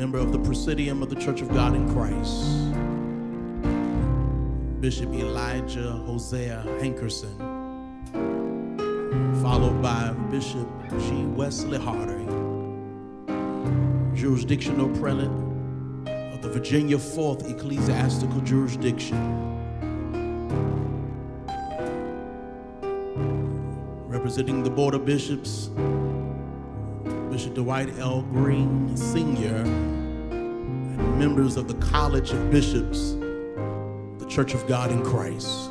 member of the Presidium of the Church of God in Christ, Bishop Elijah Hosea Hankerson, followed by Bishop G. Wesley Hardy, jurisdictional prelate of the Virginia 4th Ecclesiastical Jurisdiction. Representing the Board of Bishops, Bishop Dwight L. Green Sr., and members of the College of Bishops, the Church of God in Christ.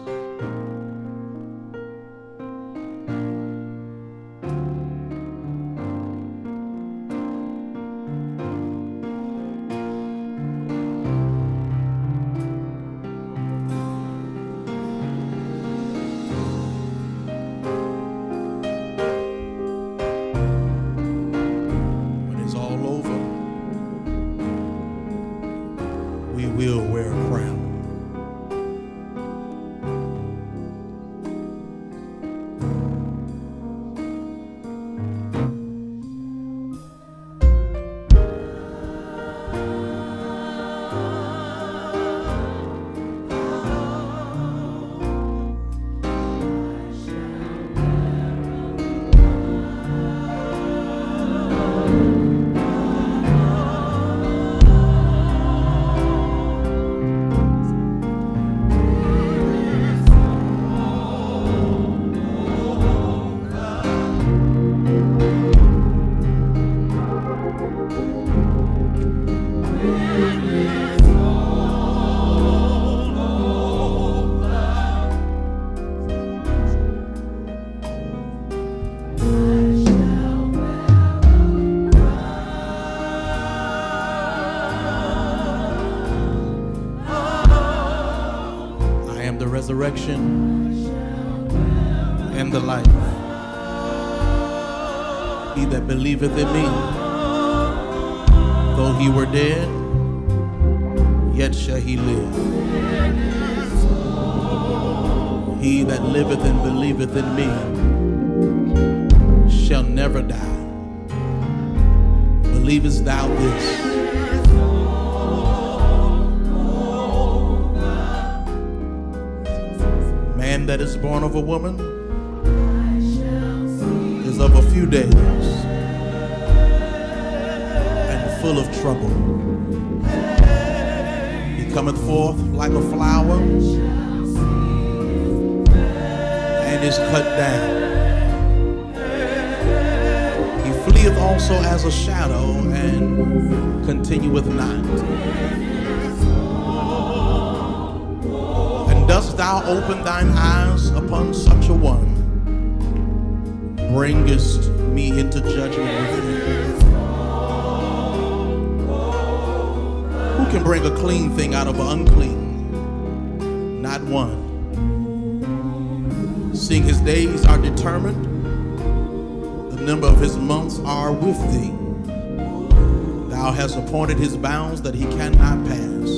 Appointed his bounds that he cannot pass.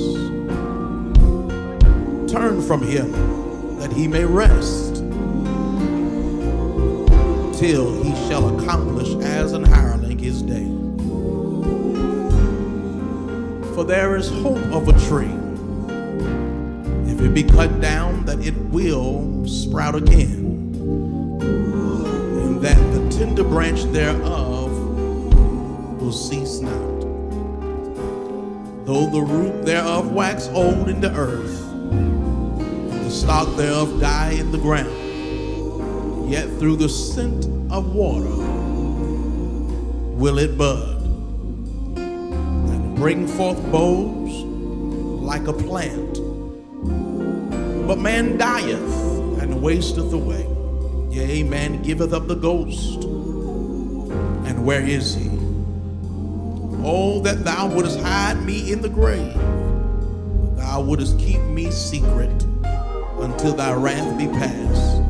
Turn from him that he may rest till he shall accomplish as an hireling his day. For there is hope of a tree. If it be cut down, that it will sprout again, and that the tender branch thereof will cease not. Though the root thereof wax old in the earth, the stock thereof die in the ground, yet through the scent of water will it bud and bring forth boughs like a plant. But man dieth and wasteth away. Yea, man giveth up the ghost. And where is he? Oh, that thou wouldest hide me in the grave. Thou wouldest keep me secret until thy wrath be past.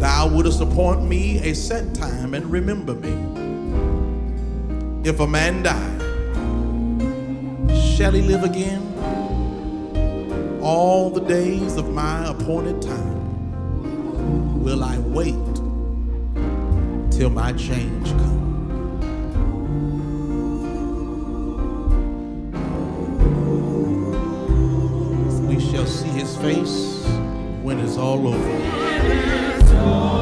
Thou wouldest appoint me a set time and remember me. If a man die, shall he live again? All the days of my appointed time will I wait till my change come. you'll see his face when it's all over.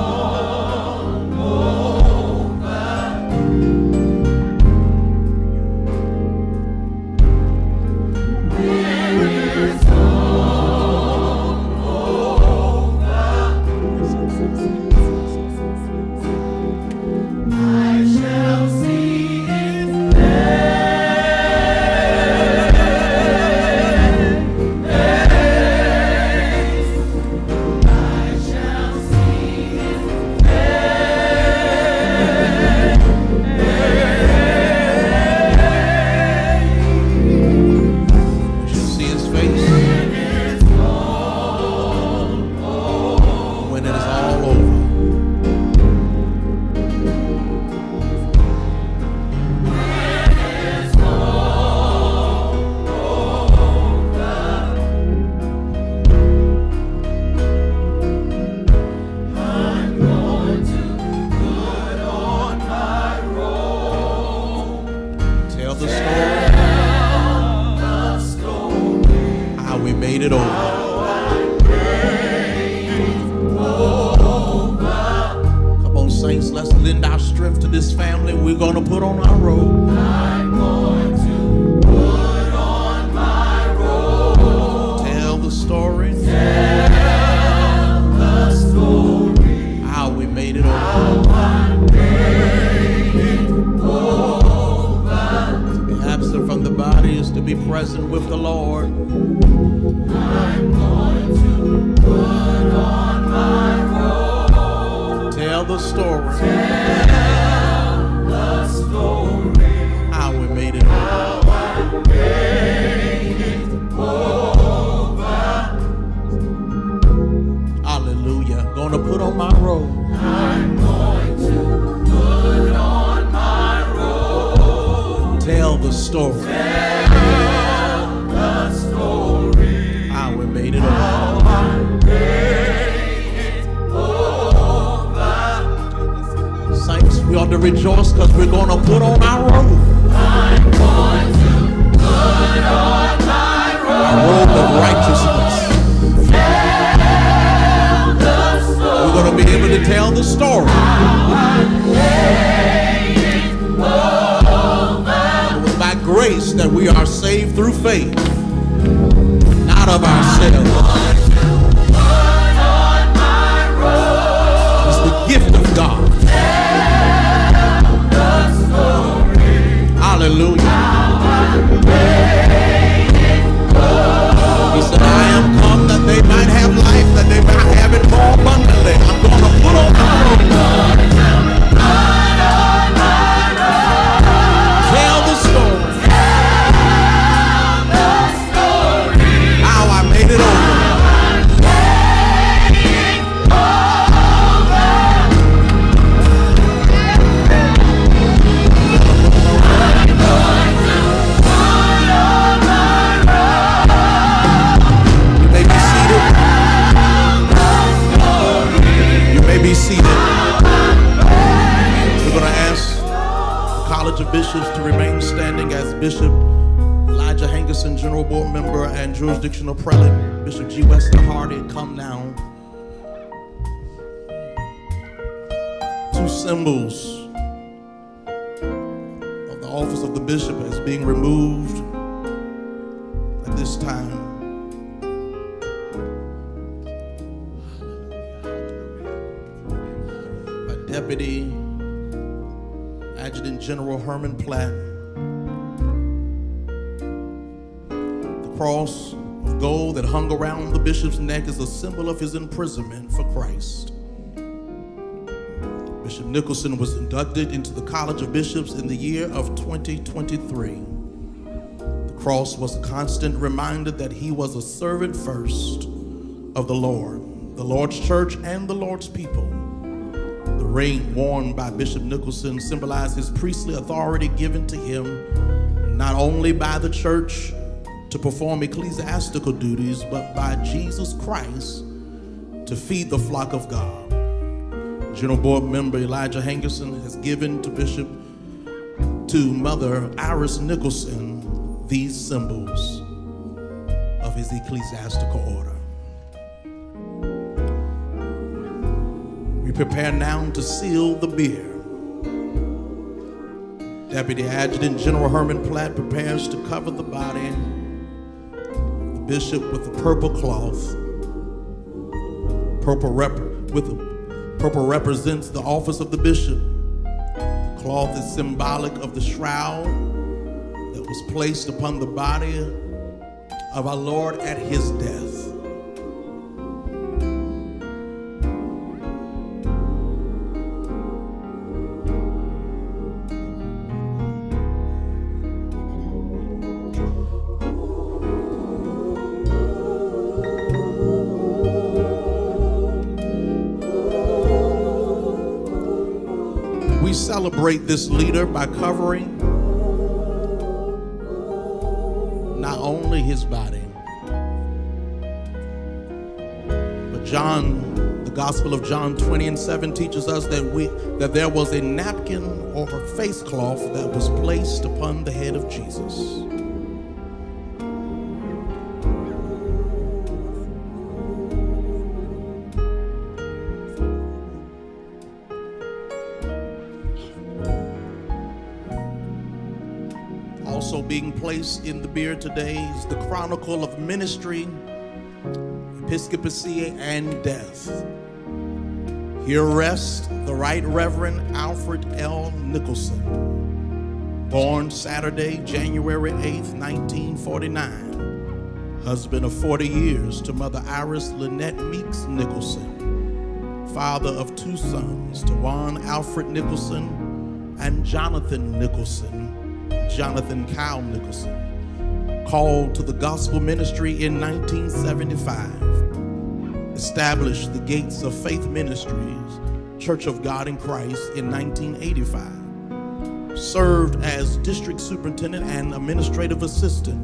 imprisonment for Christ. Bishop Nicholson was inducted into the College of Bishops in the year of 2023. The cross was a constant reminder that he was a servant first of the Lord, the Lord's church, and the Lord's people. The ring worn by Bishop Nicholson symbolized his priestly authority given to him not only by the church to perform ecclesiastical duties, but by Jesus Christ to feed the flock of God. General Board member Elijah Hankerson has given to Bishop to Mother Iris Nicholson these symbols of his ecclesiastical order. We prepare now to seal the bier. Deputy Adjutant General Herman Platt prepares to cover the body, the bishop with the purple cloth. Purple rep- with purple represents the office of the bishop. The cloth is symbolic of the shroud that was placed upon the body of our Lord at his death. Celebrate this leader by covering not only his body, but John, the Gospel of John 20 and 7 teaches us that we that there was a napkin or a face cloth that was placed upon the head of Jesus. Placed in the bier today is the Chronicle of Ministry, Episcopacy, and Death. Here rests the Right Reverend Alfred L. Nicholson, born Saturday, January 8th, 1949, husband of 40 years to Mother Iris Lynette Meeks Nicholson, father of two sons, Tawan Alfred Nicholson and Jonathan Nicholson, Jonathan Kyle Nicholson, called to the gospel ministry in 1975, established the Gates of Faith Ministries, Church of God in Christ in 1985, served as district superintendent and administrative assistant,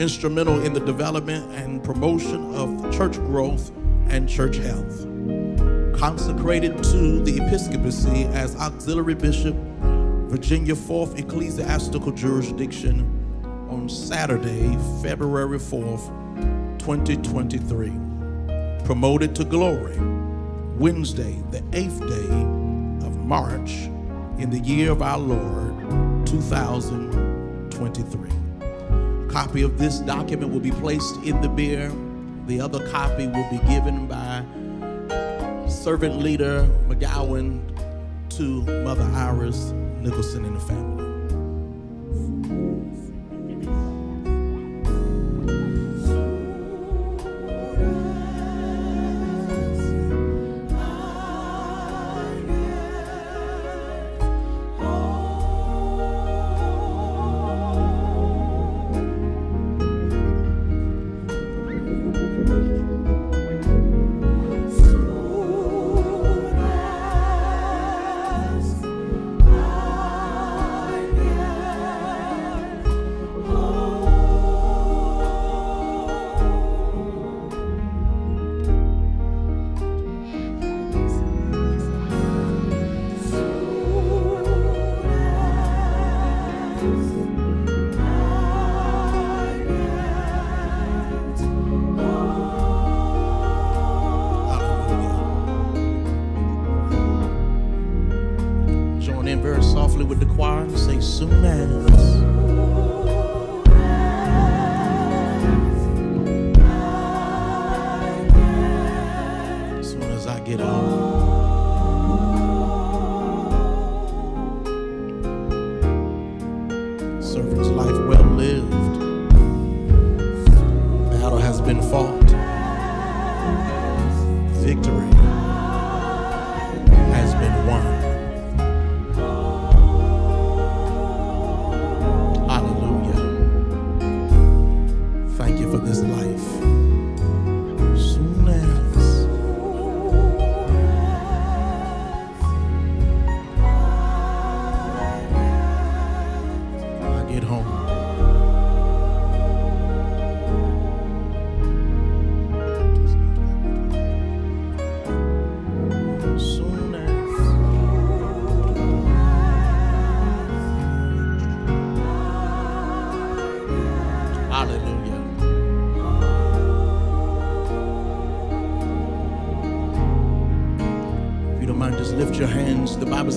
instrumental in the development and promotion of church growth and church health, consecrated to the episcopacy as auxiliary bishop Virginia 4th Ecclesiastical Jurisdiction on Saturday, February 4th, 2023. Promoted to glory Wednesday, the 8th day of March in the year of our Lord, 2023. A copy of this document will be placed in the bier. The other copy will be given by servant leader McGowan to Mother Iris Nicholson and the family.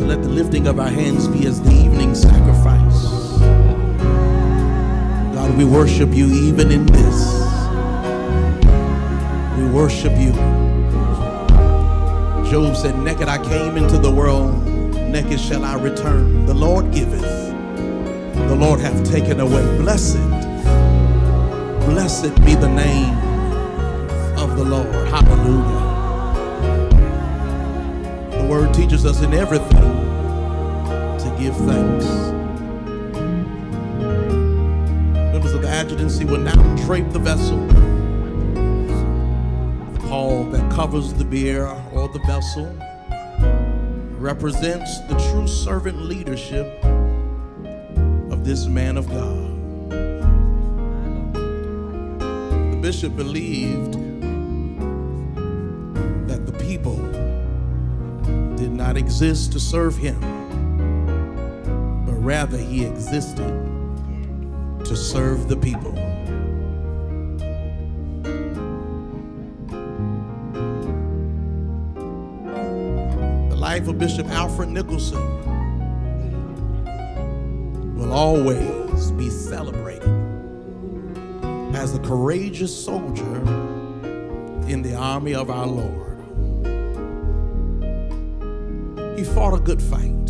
Let the lifting of our hands be as the evening sacrifice. God, we worship you even in this. We worship you. Job said, Naked I came into the world, naked shall I return. The Lord giveth, the Lord hath taken away. Blessed, blessed be the name of the Lord. Hallelujah The word teaches us in everything give thanks. Members of the adjutancy will now drape the vessel. The pall that covers the bier or the vessel represents the true servant leadership of this man of God. The bishop believed that the people did not exist to serve him, rather he existed to serve the people. The life of Bishop Alfred Nicholson will always be celebrated as a courageous soldier in the army of our Lord. He fought a good fight.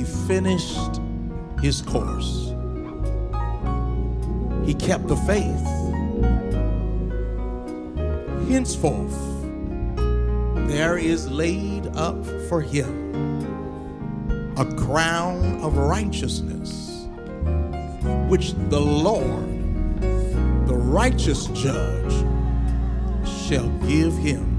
He finished his course. He kept the faith. Henceforth, there is laid up for him a crown of righteousness, which the Lord, the righteous judge, shall give him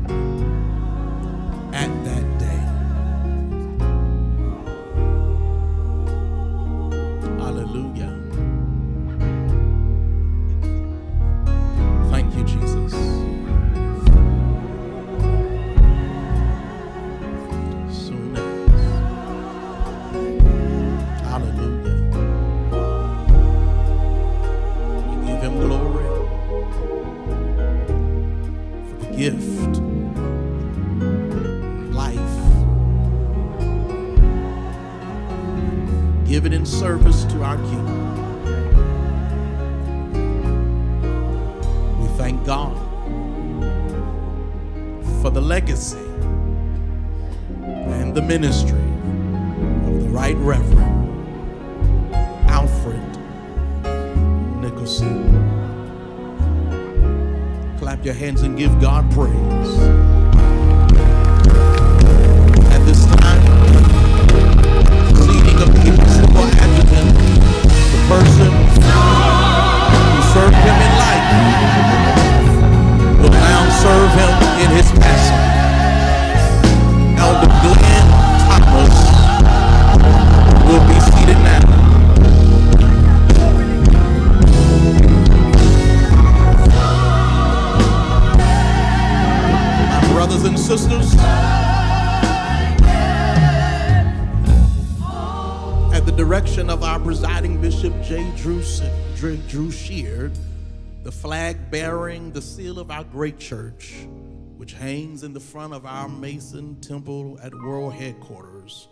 of our Mason Temple at World Headquarters,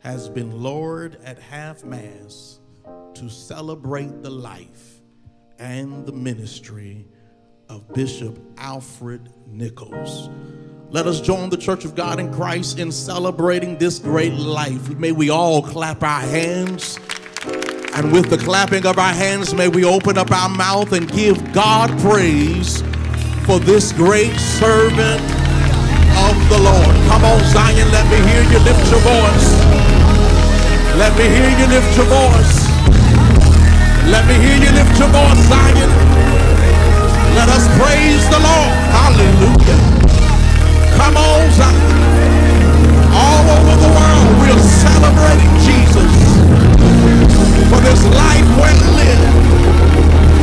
has been lowered at half mast to celebrate the life and the ministry of Bishop Alfred Nichols. Let us join the Church of God in Christ in celebrating this great life. May we all clap our hands. And with the clapping of our hands, may we open up our mouth and give God praise for this great servant the Lord. Come on, Zion, let me hear you lift your voice. Let me hear you lift your voice. Let me hear you lift your voice, Zion. Let us praise the Lord. Hallelujah. Come on, Zion. All over the world, we're celebrating Jesus for this life well lived.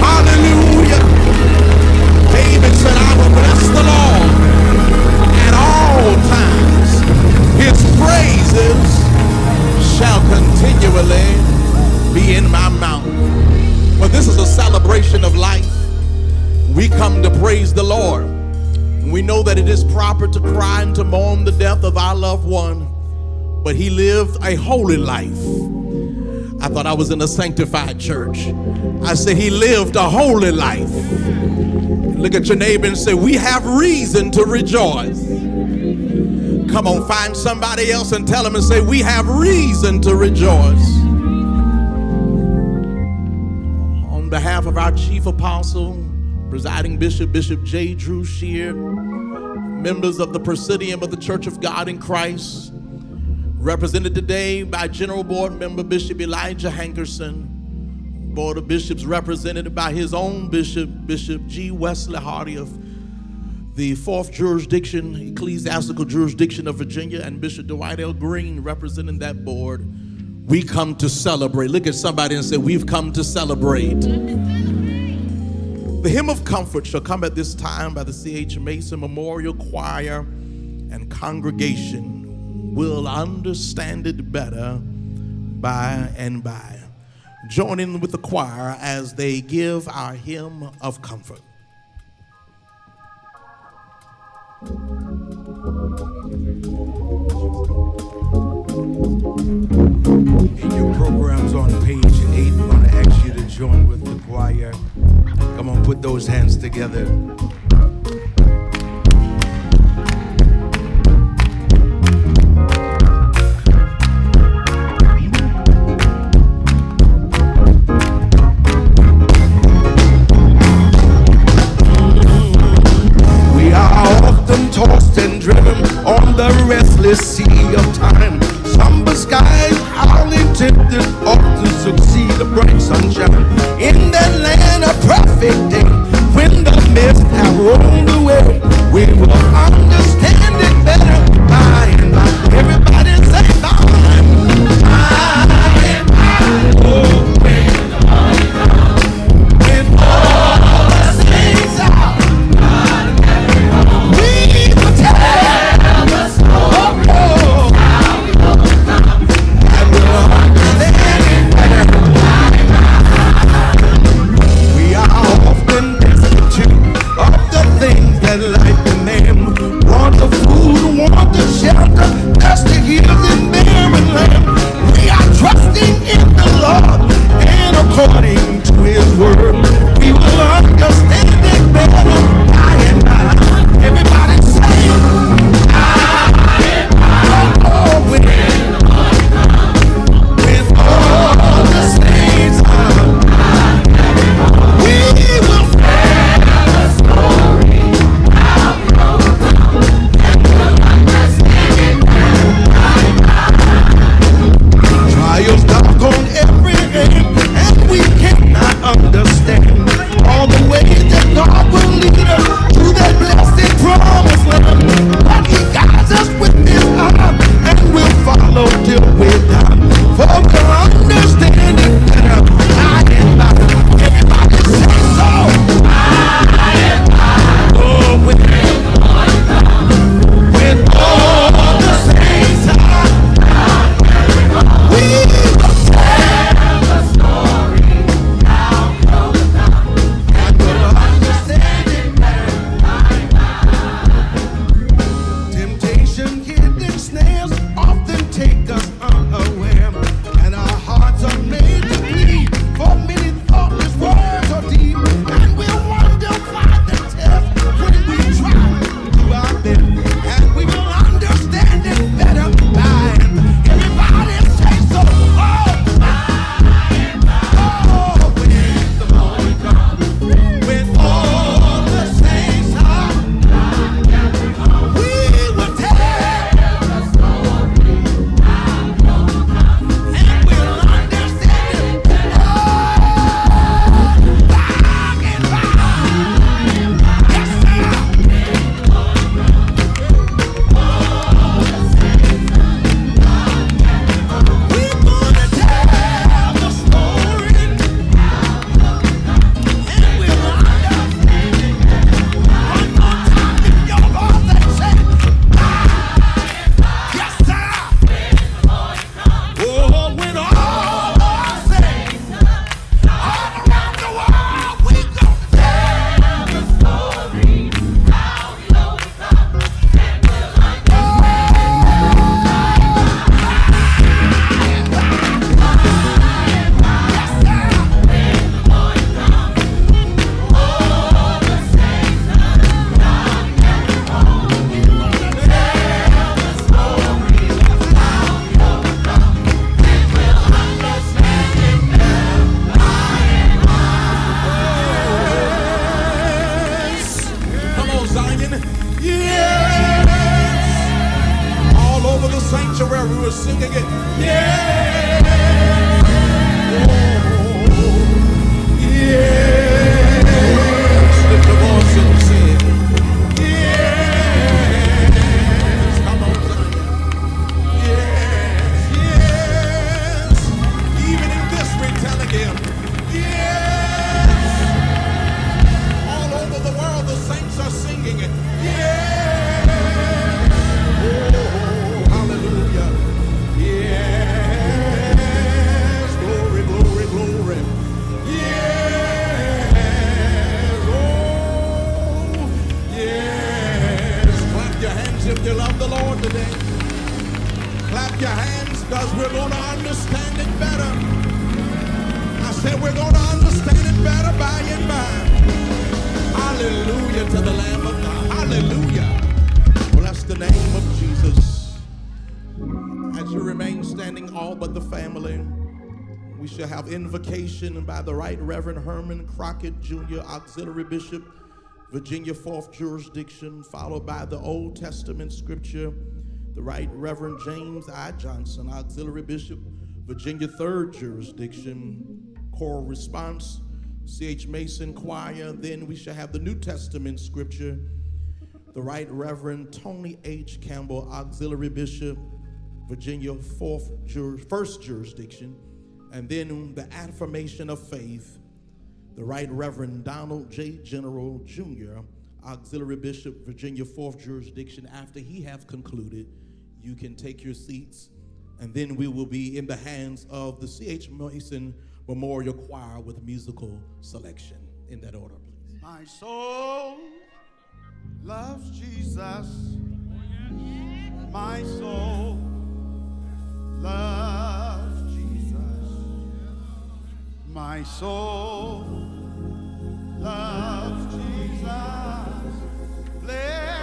Hallelujah. David said, I will bless the Lord at all times. His praises shall continually be in my mouth. Well, this is a celebration of life. We come to praise the Lord. We know that it is proper to cry and to mourn the death of our loved one, but he lived a holy life. I thought I was in a sanctified church. I said he lived a holy life. Look at your neighbor and say, We have reason to rejoice. Come on, find somebody else and tell them and say, We have reason to rejoice. On behalf of our chief apostle, presiding bishop, Bishop J. Drew Sheard, members of the Presidium of the Church of God in Christ, represented today by General Board Member Bishop Elijah Hankerson, Board of Bishops represented by his own bishop, Bishop G. Wesley Hardy of the fourth jurisdiction, ecclesiastical jurisdiction of Virginia, and Bishop Dwight L. Green representing that board. We come to celebrate. Look at somebody and say, We've come to celebrate. The hymn of comfort shall come at this time by the C.H. Mason Memorial Choir and congregation We'll understand it better by and by. Join in with the choir as they give our hymn of comfort. In your programs on page eight, I'm going to ask you to join with the choir. Come on, put those hands together. Restless sea of time. Somber skies, howling tempted, to succeed the bright sunshine. In that land of perfect day, when the mist have rolled away, we will Right Reverend Herman Crockett Jr., Auxiliary Bishop, Virginia 4th Jurisdiction, followed by the Old Testament Scripture, the Right Reverend James I. Johnson, Auxiliary Bishop, Virginia 3rd Jurisdiction, choral response, C.H. Mason Choir. Then we shall have the New Testament Scripture, the Right Reverend Tony H. Campbell, Auxiliary Bishop, Virginia 4th Jur- First Jurisdiction, and then the Affirmation of Faith, the Right Reverend Donald J. General Jr., Auxiliary Bishop, Virginia 4th Jurisdiction. After he have concluded, you can take your seats, and then we will be in the hands of the C.H. Mason Memorial Choir with musical selection. In that order, please. My soul loves Jesus. My soul loves Jesus. My soul loves Jesus. Bless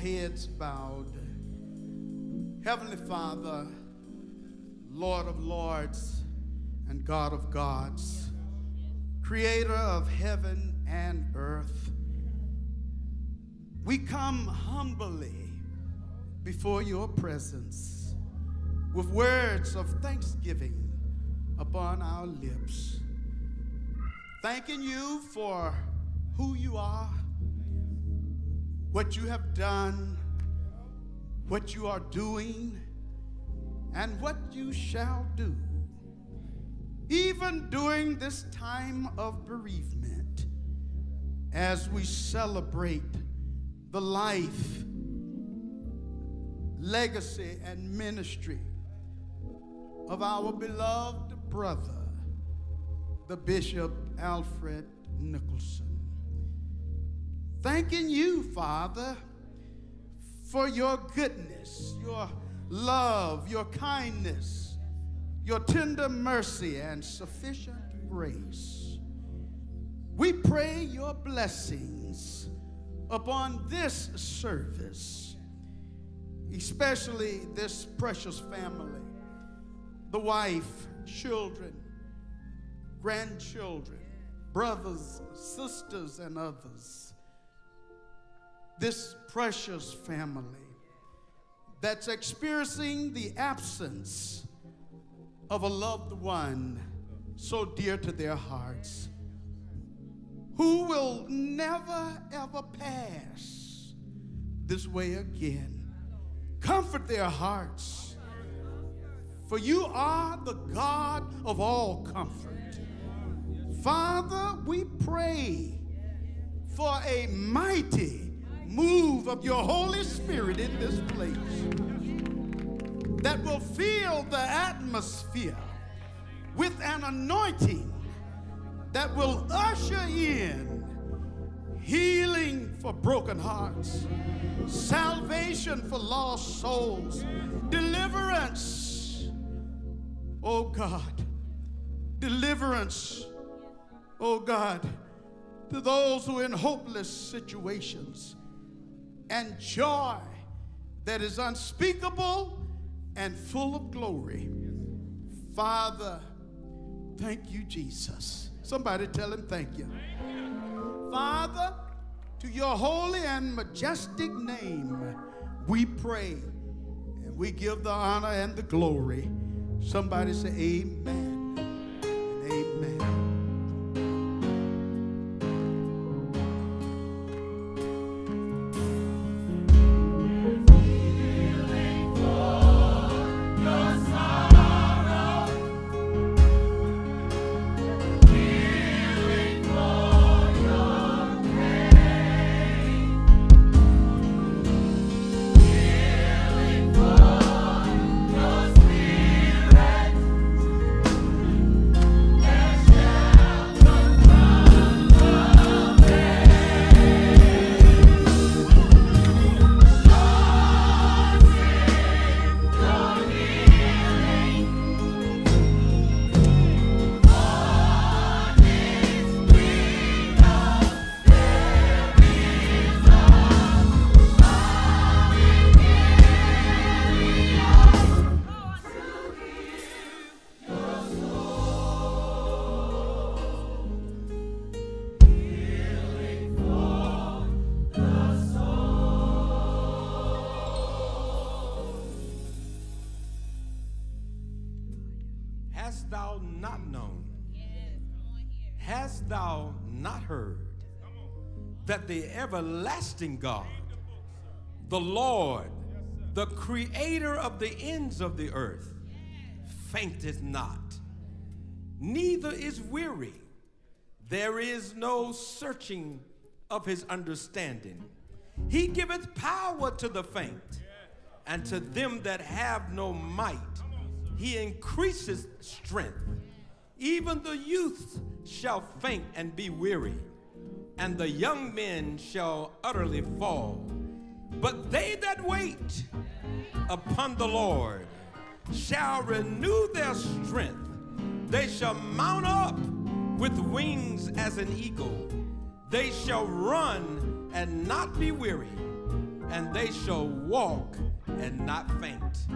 heads bowed. Heavenly Father, Lord of lords and God of gods creator of heaven and earth. We come humbly before your presence with words of thanksgiving upon our lips, thanking you for who you are, what you have done, what you are doing, and what you shall do even during this time of bereavement, as we celebrate the life, legacy, and ministry of our beloved brother, the Bishop Alfred Nicholson. Thanking you, Father, for your goodness, your love, your kindness your tender mercy and sufficient grace. We pray your blessings upon this service, especially this precious family, the wife, children, grandchildren, brothers, sisters, and others. This precious family that's experiencing the absence of a loved one so dear to their hearts, who will never ever pass this way again. Comfort their hearts, for you are the God of all comfort. Father, we pray for a mighty move of your Holy Spirit in this place that will fill the atmosphere with an anointing that will usher in healing for broken hearts, salvation for lost souls, deliverance. Oh God, deliverance. Oh God, to those who are in hopeless situations, and joy that is unspeakable and full of glory. Father, thank you, Jesus. Somebody tell him thank you. Father, to your holy and majestic name, we pray and we give the honor and the glory. Somebody say, Amen and Amen. The everlasting God, the Lord, the creator of the ends of the earth, fainteth not, neither is weary. There is no searching of his understanding. He giveth power to the faint, and to them that have no might, he increases strength. Even the youth shall faint and be weary, and the young men shall utterly fall. But they that wait upon the Lord shall renew their strength. They shall mount up with wings as an eagle. They shall run and not be weary, and they shall walk and not faint.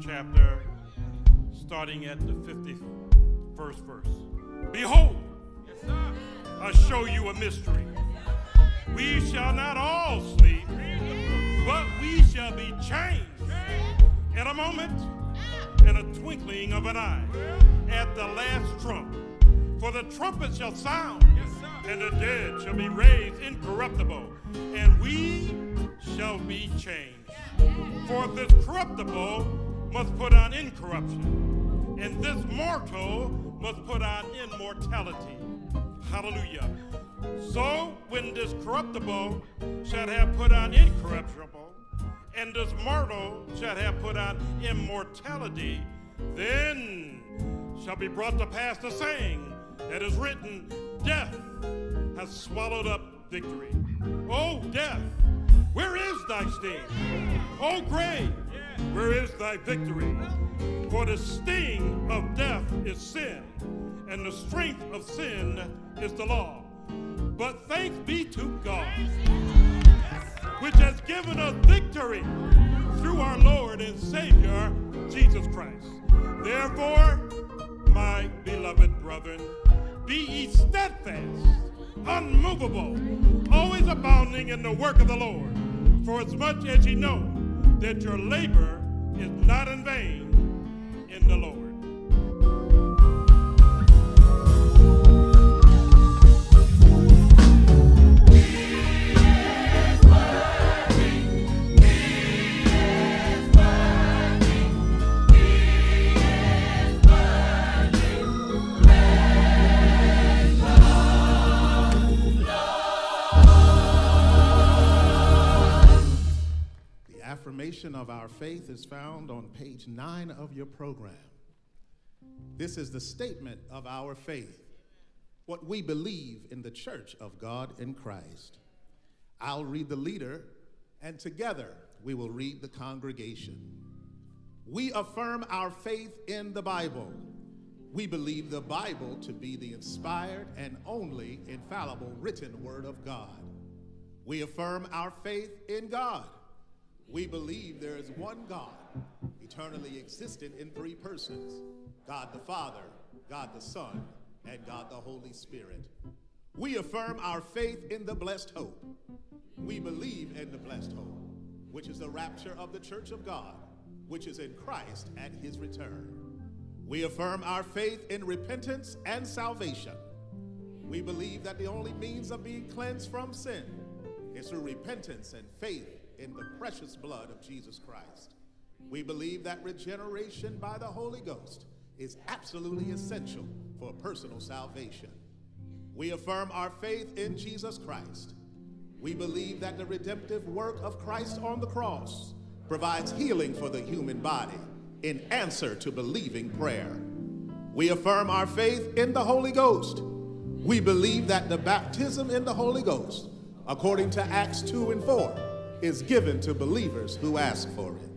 chapter, starting at the 51st verse. Behold, I show you a mystery. We shall not all sleep, but we shall be changed in a moment in a twinkling of an eye at the last trump. For the trumpet shall sound, and the dead shall be raised incorruptible, and we shall be changed. For this corruptible must put on incorruption, and this mortal must put on immortality. Hallelujah. So when this corruptible shall have put on incorruptible, and this mortal shall have put on immortality, then shall be brought to pass the saying that is written, Death has swallowed up victory. O death, where is thy sting? O grave, where is thy victory? For the sting of death is sin, and the strength of sin is the law. But thanks be to God, which has given us victory through our Lord and Savior, Jesus Christ. Therefore, my beloved brethren, be ye steadfast, unmovable, always abounding in the work of the Lord. For as much as ye know that your labor is not in vain in the Lord. Foundation of our faith is found on page nine of your program. This is the statement of our faith, what we believe in the church of God in Christ. I'll read the leader, and together we will read the congregation. We affirm our faith in the Bible. We believe the Bible to be the inspired and only infallible written word of God. We affirm our faith in God. We believe there is one God, eternally existent in three persons God the Father, God the Son, and God the Holy Spirit. We affirm our faith in the blessed hope. We believe in the blessed hope, which is the rapture of the church of God, which is in Christ at his return. We affirm our faith in repentance and salvation. We believe that the only means of being cleansed from sin is through repentance and faith in the precious blood of Jesus Christ. We believe that regeneration by the Holy Ghost is absolutely essential for personal salvation. We affirm our faith in Jesus Christ. We believe that the redemptive work of Christ on the cross provides healing for the human body in answer to believing prayer. We affirm our faith in the Holy Ghost. We believe that the baptism in the Holy Ghost, according to Acts 2 and 4, is given to believers who ask for it.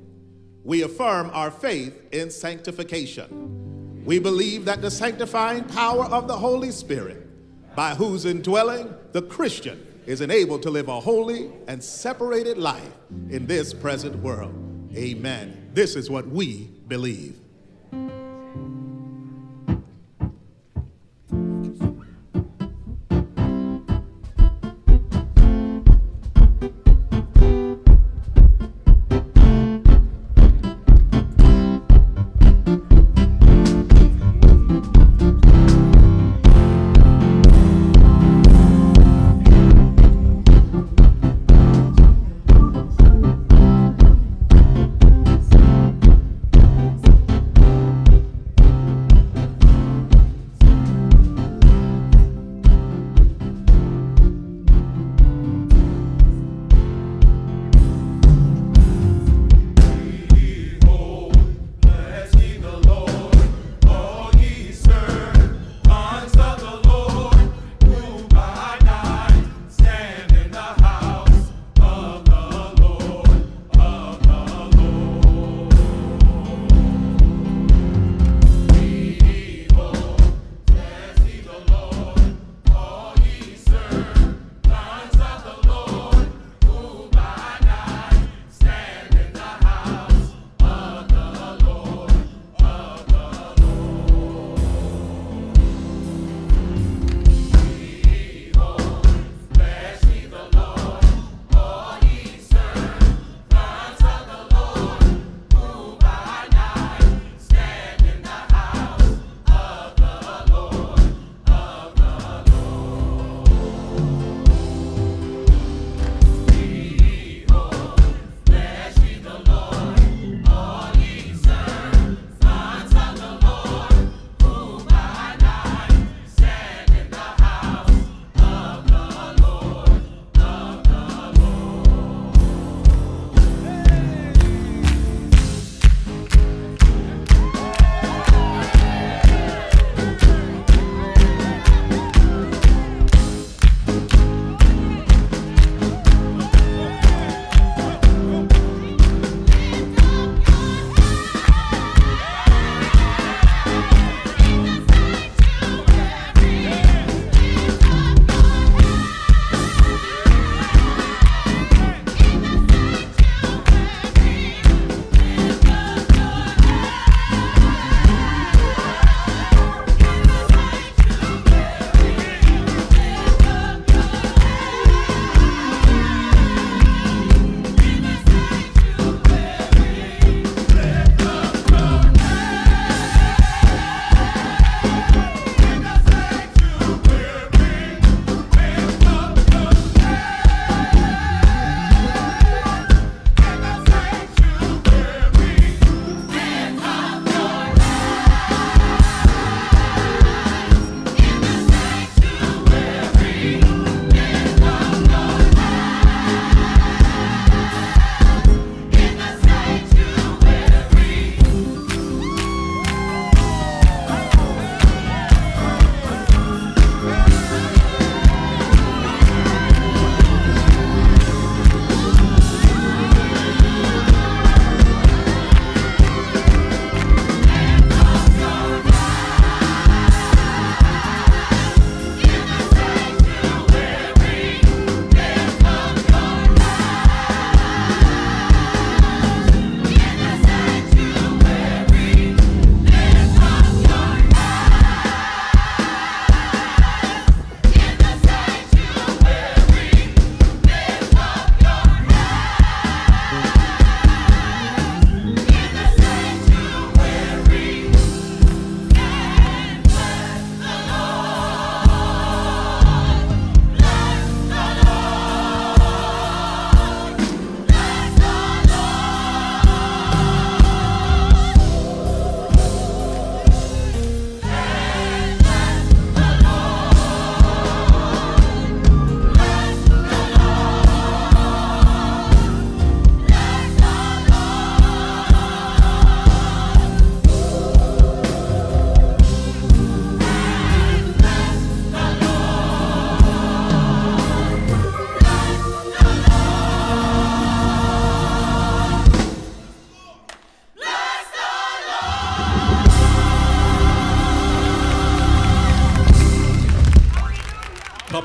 We affirm our faith in sanctification. We believe that the sanctifying power of the Holy Spirit, by whose indwelling the Christian is enabled to live a holy and separated life in this present world. Amen. This is what we believe.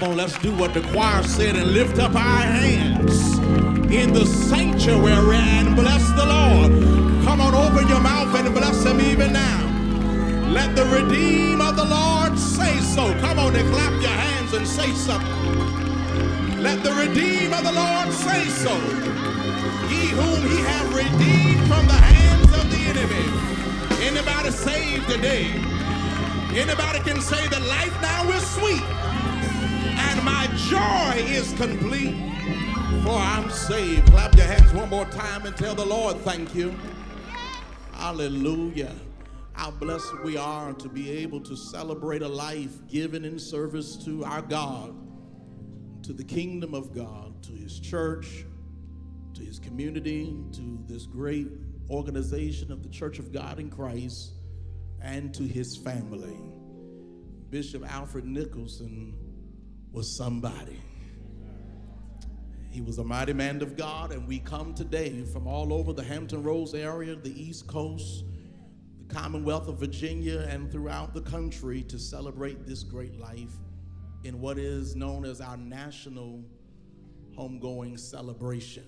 Come on, let's do what the choir said and lift up our hands in the sanctuary and bless the Lord. Come on, open your mouth and bless him even now. Let the redeem of the Lord say so. Come on and clap your hands and say something. Let the redeem of the Lord say so. Ye whom he have redeemed from the hands of the enemy. Anybody saved today? Anybody can say that life now is sweet joy is complete for I'm saved. Clap your hands one more time and tell the Lord thank you. Hallelujah. How blessed we are to be able to celebrate a life given in service to our God, to the kingdom of God, to his church, to his community, to this great organization of the Church of God in Christ and to his family. Bishop Alfred Nicholson was somebody. He was a mighty man of God, and we come today from all over the Hampton Roads area, the East Coast, the Commonwealth of Virginia, and throughout the country to celebrate this great life in what is known as our national homegoing celebration.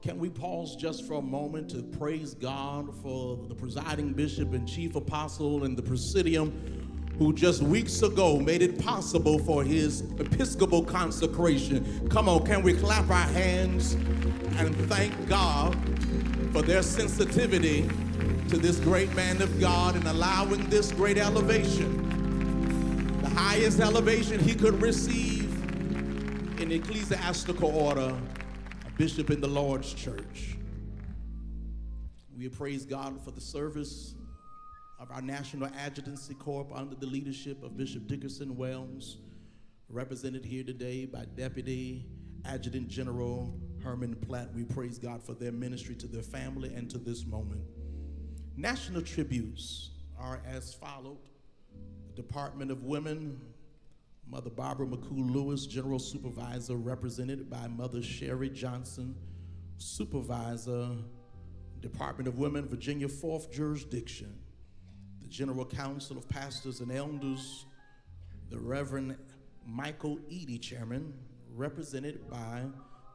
Can we pause just for a moment to praise God for the presiding bishop and chief apostle and the presidium who just weeks ago made it possible for his episcopal consecration? Come on, can we clap our hands and thank God for their sensitivity to this great man of God and allowing this great elevation, the highest elevation he could receive in ecclesiastical order a bishop in the Lord's church. We praise God for the service of our National Adjutancy Corps under the leadership of Bishop Dickerson Wells, represented here today by Deputy Adjutant General Herman Platt. We praise God for their ministry to their family and to this moment. National tributes are as followed. The Department of Women, Mother Barbara McCoo Lewis, General Supervisor, represented by Mother Sherry Johnson, Supervisor, Department of Women, Virginia 4th Jurisdiction. General Council of Pastors and Elders, the Reverend Michael Eady, Chairman, represented by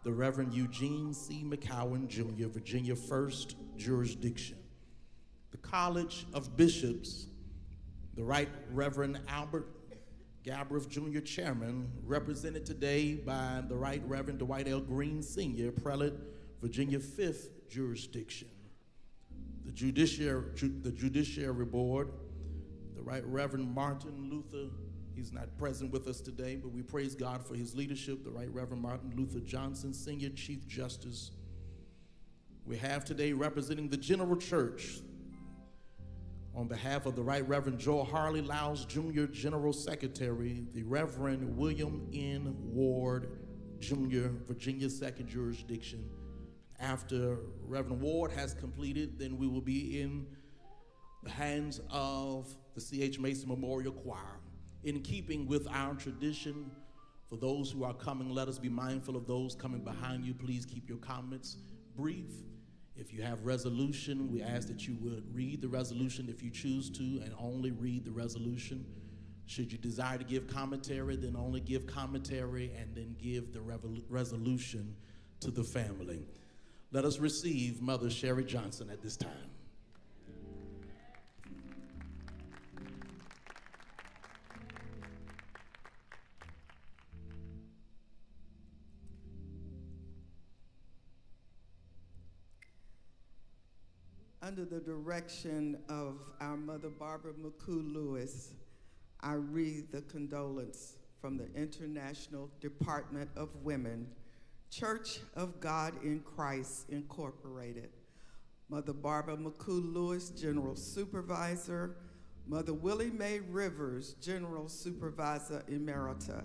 the Reverend Eugene C. McCowan, Jr., Virginia 1st Jurisdiction. The College of Bishops, the Right Reverend Albert Galbreath Jr. Chairman, represented today by the Right Reverend Dwight L. Green Sr., Prelate, Virginia 5th Jurisdiction. The Judiciary, the Judiciary Board, the Right Reverend Martin Luther, he's not present with us today, but we praise God for his leadership, the Right Reverend Martin Luther Johnson, Senior Chief Justice. We have today representing the General Church, on behalf of the Right Reverend Joel Harley Lyles Jr., General Secretary, the Reverend William N. Ward Jr., Virginia Second Jurisdiction. After Reverend Ward has completed, then we will be in the hands of the C.H. Mason Memorial Choir. In keeping with our tradition, for those who are coming, let us be mindful of those coming behind you. Please keep your comments brief if you have resolution, we ask that you would read the resolution if you choose to, and only read the resolution. Should you desire to give commentary, then only give commentary and then give the resolution to the family. Let us receive Mother Sherry Johnson at this time. under the direction of our mother, Barbara McCoo Lewis, I read the condolence from the International Department of Women, Church of God in Christ Incorporated. Mother Barbara McCoo Lewis, General Supervisor, Mother Willie Mae Rivers, General Supervisor Emerita,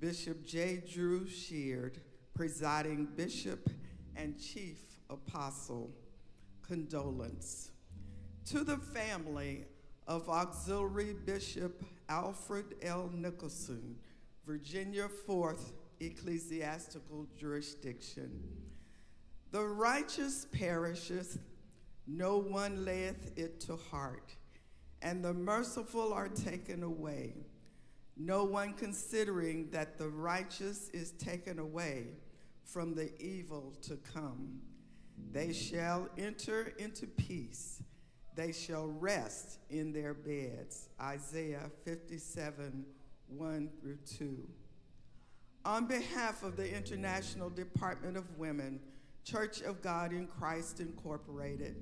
Bishop J. Drew Sheard, Presiding Bishop and Chief Apostle condolence. To the family of Auxiliary Bishop Alfred L. Nicholson, Virginia 4th Ecclesiastical Jurisdiction. The righteous perisheth, no one layeth it to heart, and the merciful are taken away. no one considering that the righteous is taken away from the evil to come. They shall enter into peace. They shall rest in their beds. Isaiah 57, 1 through 2. On behalf of the International Department of Women, Church of God in Christ Incorporated,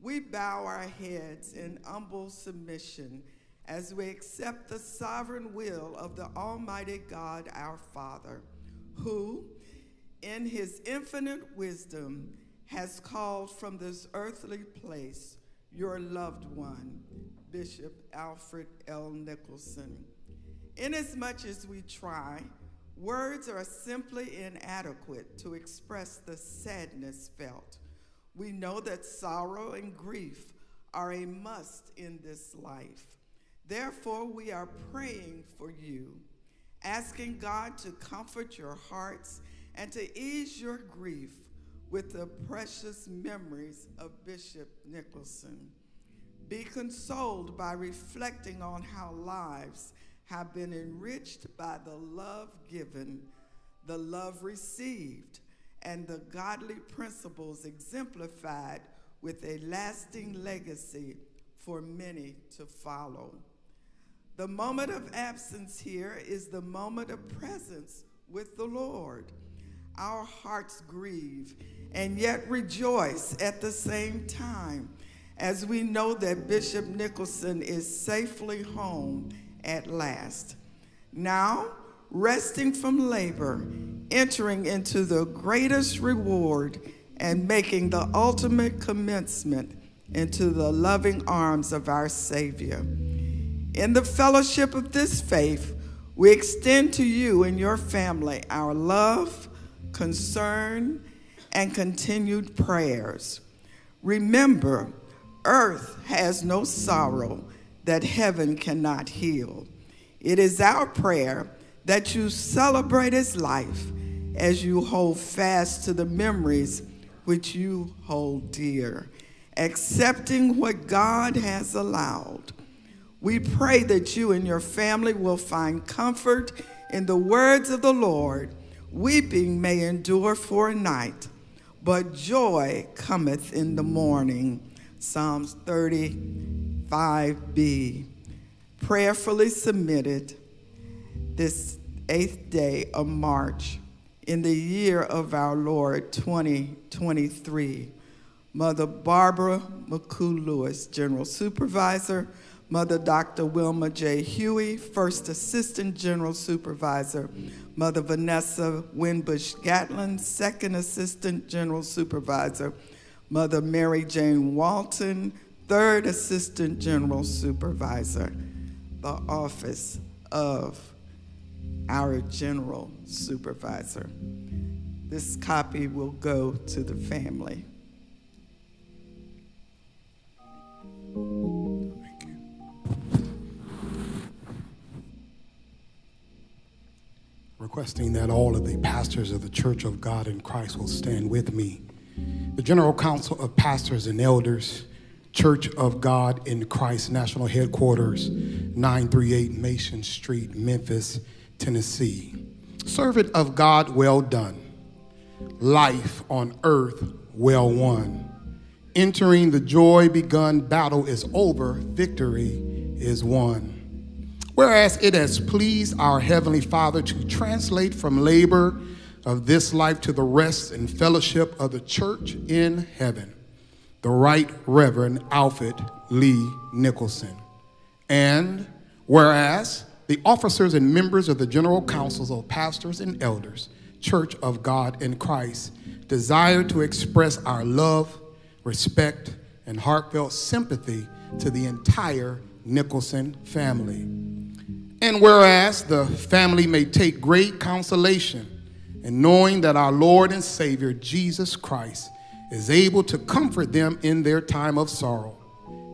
we bow our heads in humble submission as we accept the sovereign will of the Almighty God, our Father, who, in his infinite wisdom, has called from this earthly place your loved one, Bishop Alfred L. Nicholson. Inasmuch as we try, words are simply inadequate to express the sadness felt. We know that sorrow and grief are a must in this life. Therefore, we are praying for you, asking God to comfort your hearts and to ease your grief with the precious memories of Bishop Nicholson. Be consoled by reflecting on how lives have been enriched by the love given, the love received, and the godly principles exemplified with a lasting legacy for many to follow. The moment of absence here is the moment of presence with the Lord. Our hearts grieve and yet rejoice at the same time as we know that Bishop Nicholson is safely home at last. Now, resting from labor, entering into the greatest reward, and making the ultimate commencement into the loving arms of our Savior. In the fellowship of this faith, we extend to you and your family our love, concern, and continued prayers. Remember, earth has no sorrow that heaven cannot heal. It is our prayer that you celebrate his life as you hold fast to the memories which you hold dear, accepting what God has allowed we pray that you and your family will find comfort in the words of the Lord. Weeping may endure for a night, but joy cometh in the morning. Psalms 35b. Prayerfully submitted this eighth day of March in the year of our Lord 2023. Mother Barbara McCoo Lewis, General Supervisor Mother Dr. Wilma J. Huey, First Assistant General Supervisor. Mother Vanessa Winbush Gatlin, Second Assistant General Supervisor. Mother Mary Jane Walton, Third Assistant General Supervisor. The office of our General Supervisor. This copy will go to the family. requesting that all of the pastors of the Church of God in Christ will stand with me. The General Council of Pastors and Elders, Church of God in Christ, National Headquarters, 938 Mason Street, Memphis, Tennessee. Servant of God, well done. Life on earth, well won. Entering the joy begun, battle is over, victory is won. Whereas it has pleased our Heavenly Father to translate from labor of this life to the rest and fellowship of the church in heaven, the Right Reverend Alfred Lee Nicholson. And whereas the officers and members of the General Councils of Pastors and Elders, Church of God in Christ, desire to express our love, respect, and heartfelt sympathy to the entire Nicholson family. And whereas the family may take great consolation in knowing that our Lord and Savior Jesus Christ is able to comfort them in their time of sorrow.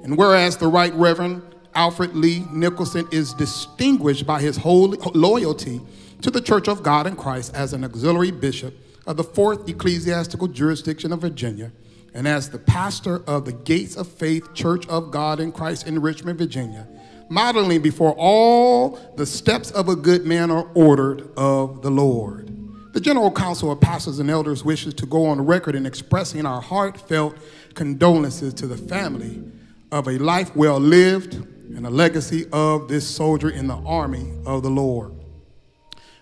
And whereas the Right Reverend Alfred Lee Nicholson is distinguished by his holy loyalty to the Church of God in Christ as an auxiliary bishop of the fourth ecclesiastical jurisdiction of Virginia, and as the pastor of the Gates of Faith Church of God in Christ in Richmond, Virginia, modeling before all the steps of a good man are ordered of the Lord. The General Council of Pastors and Elders wishes to go on record in expressing our heartfelt condolences to the family of a life well lived and a legacy of this soldier in the army of the Lord.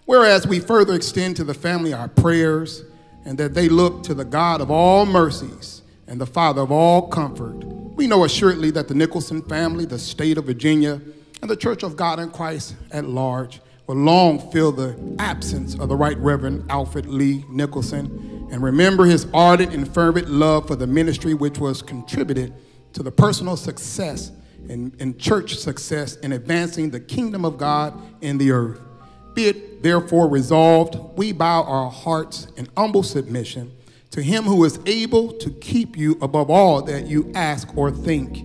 Whereas we further extend to the family our prayers and that they look to the God of all mercies and the Father of all comfort. We know assuredly that the Nicholson family, the state of Virginia, and the Church of God in Christ at large will long feel the absence of the Right Reverend Alfred Lee Nicholson and remember his ardent and fervent love for the ministry which was contributed to the personal success and, and church success in advancing the kingdom of God in the earth. Be it therefore resolved, we bow our hearts in humble submission to him who is able to keep you above all that you ask or think,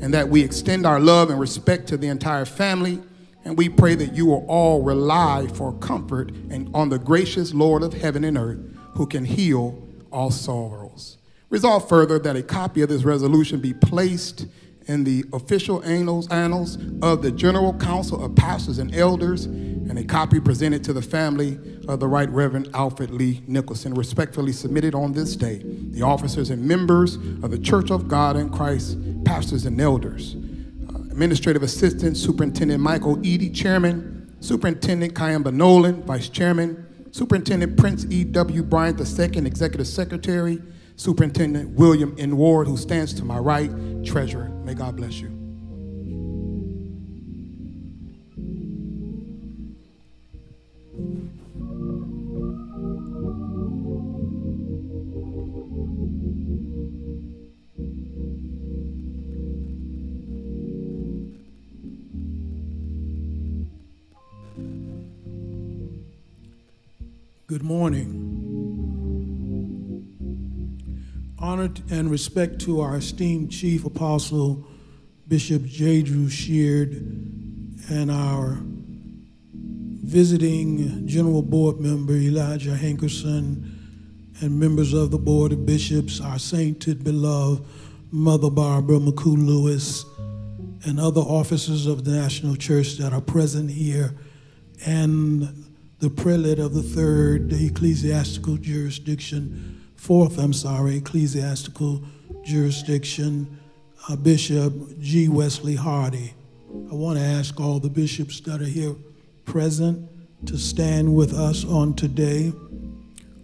and that we extend our love and respect to the entire family. And we pray that you will all rely for comfort and on the gracious Lord of heaven and earth who can heal all sorrows. Resolve further that a copy of this resolution be placed in the official annals, annals of the General Council of Pastors and Elders, and a copy presented to the family of the Right Reverend Alfred Lee Nicholson, respectfully submitted on this day. The officers and members of the Church of God in Christ, pastors and elders. Administrative Assistant Superintendent Michael Eady, Chairman, Superintendent Kayamba Nolan, Vice Chairman, Superintendent Prince E.W. Bryant II, Executive Secretary, Superintendent William N. Ward, who stands to my right, Treasurer. May God bless you. Good morning. Honor and respect to our esteemed Chief Apostle, Bishop J. Drew Sheard, and our visiting General Board member, Elijah Hankerson, and members of the Board of Bishops, our sainted, beloved Mother Barbara McCoo Lewis, and other officers of the National Church that are present here, and the prelate of the third ecclesiastical jurisdiction, fourth, I'm sorry, ecclesiastical jurisdiction, uh, Bishop G. Wesley Hardy. I want to ask all the bishops that are here present to stand with us on today.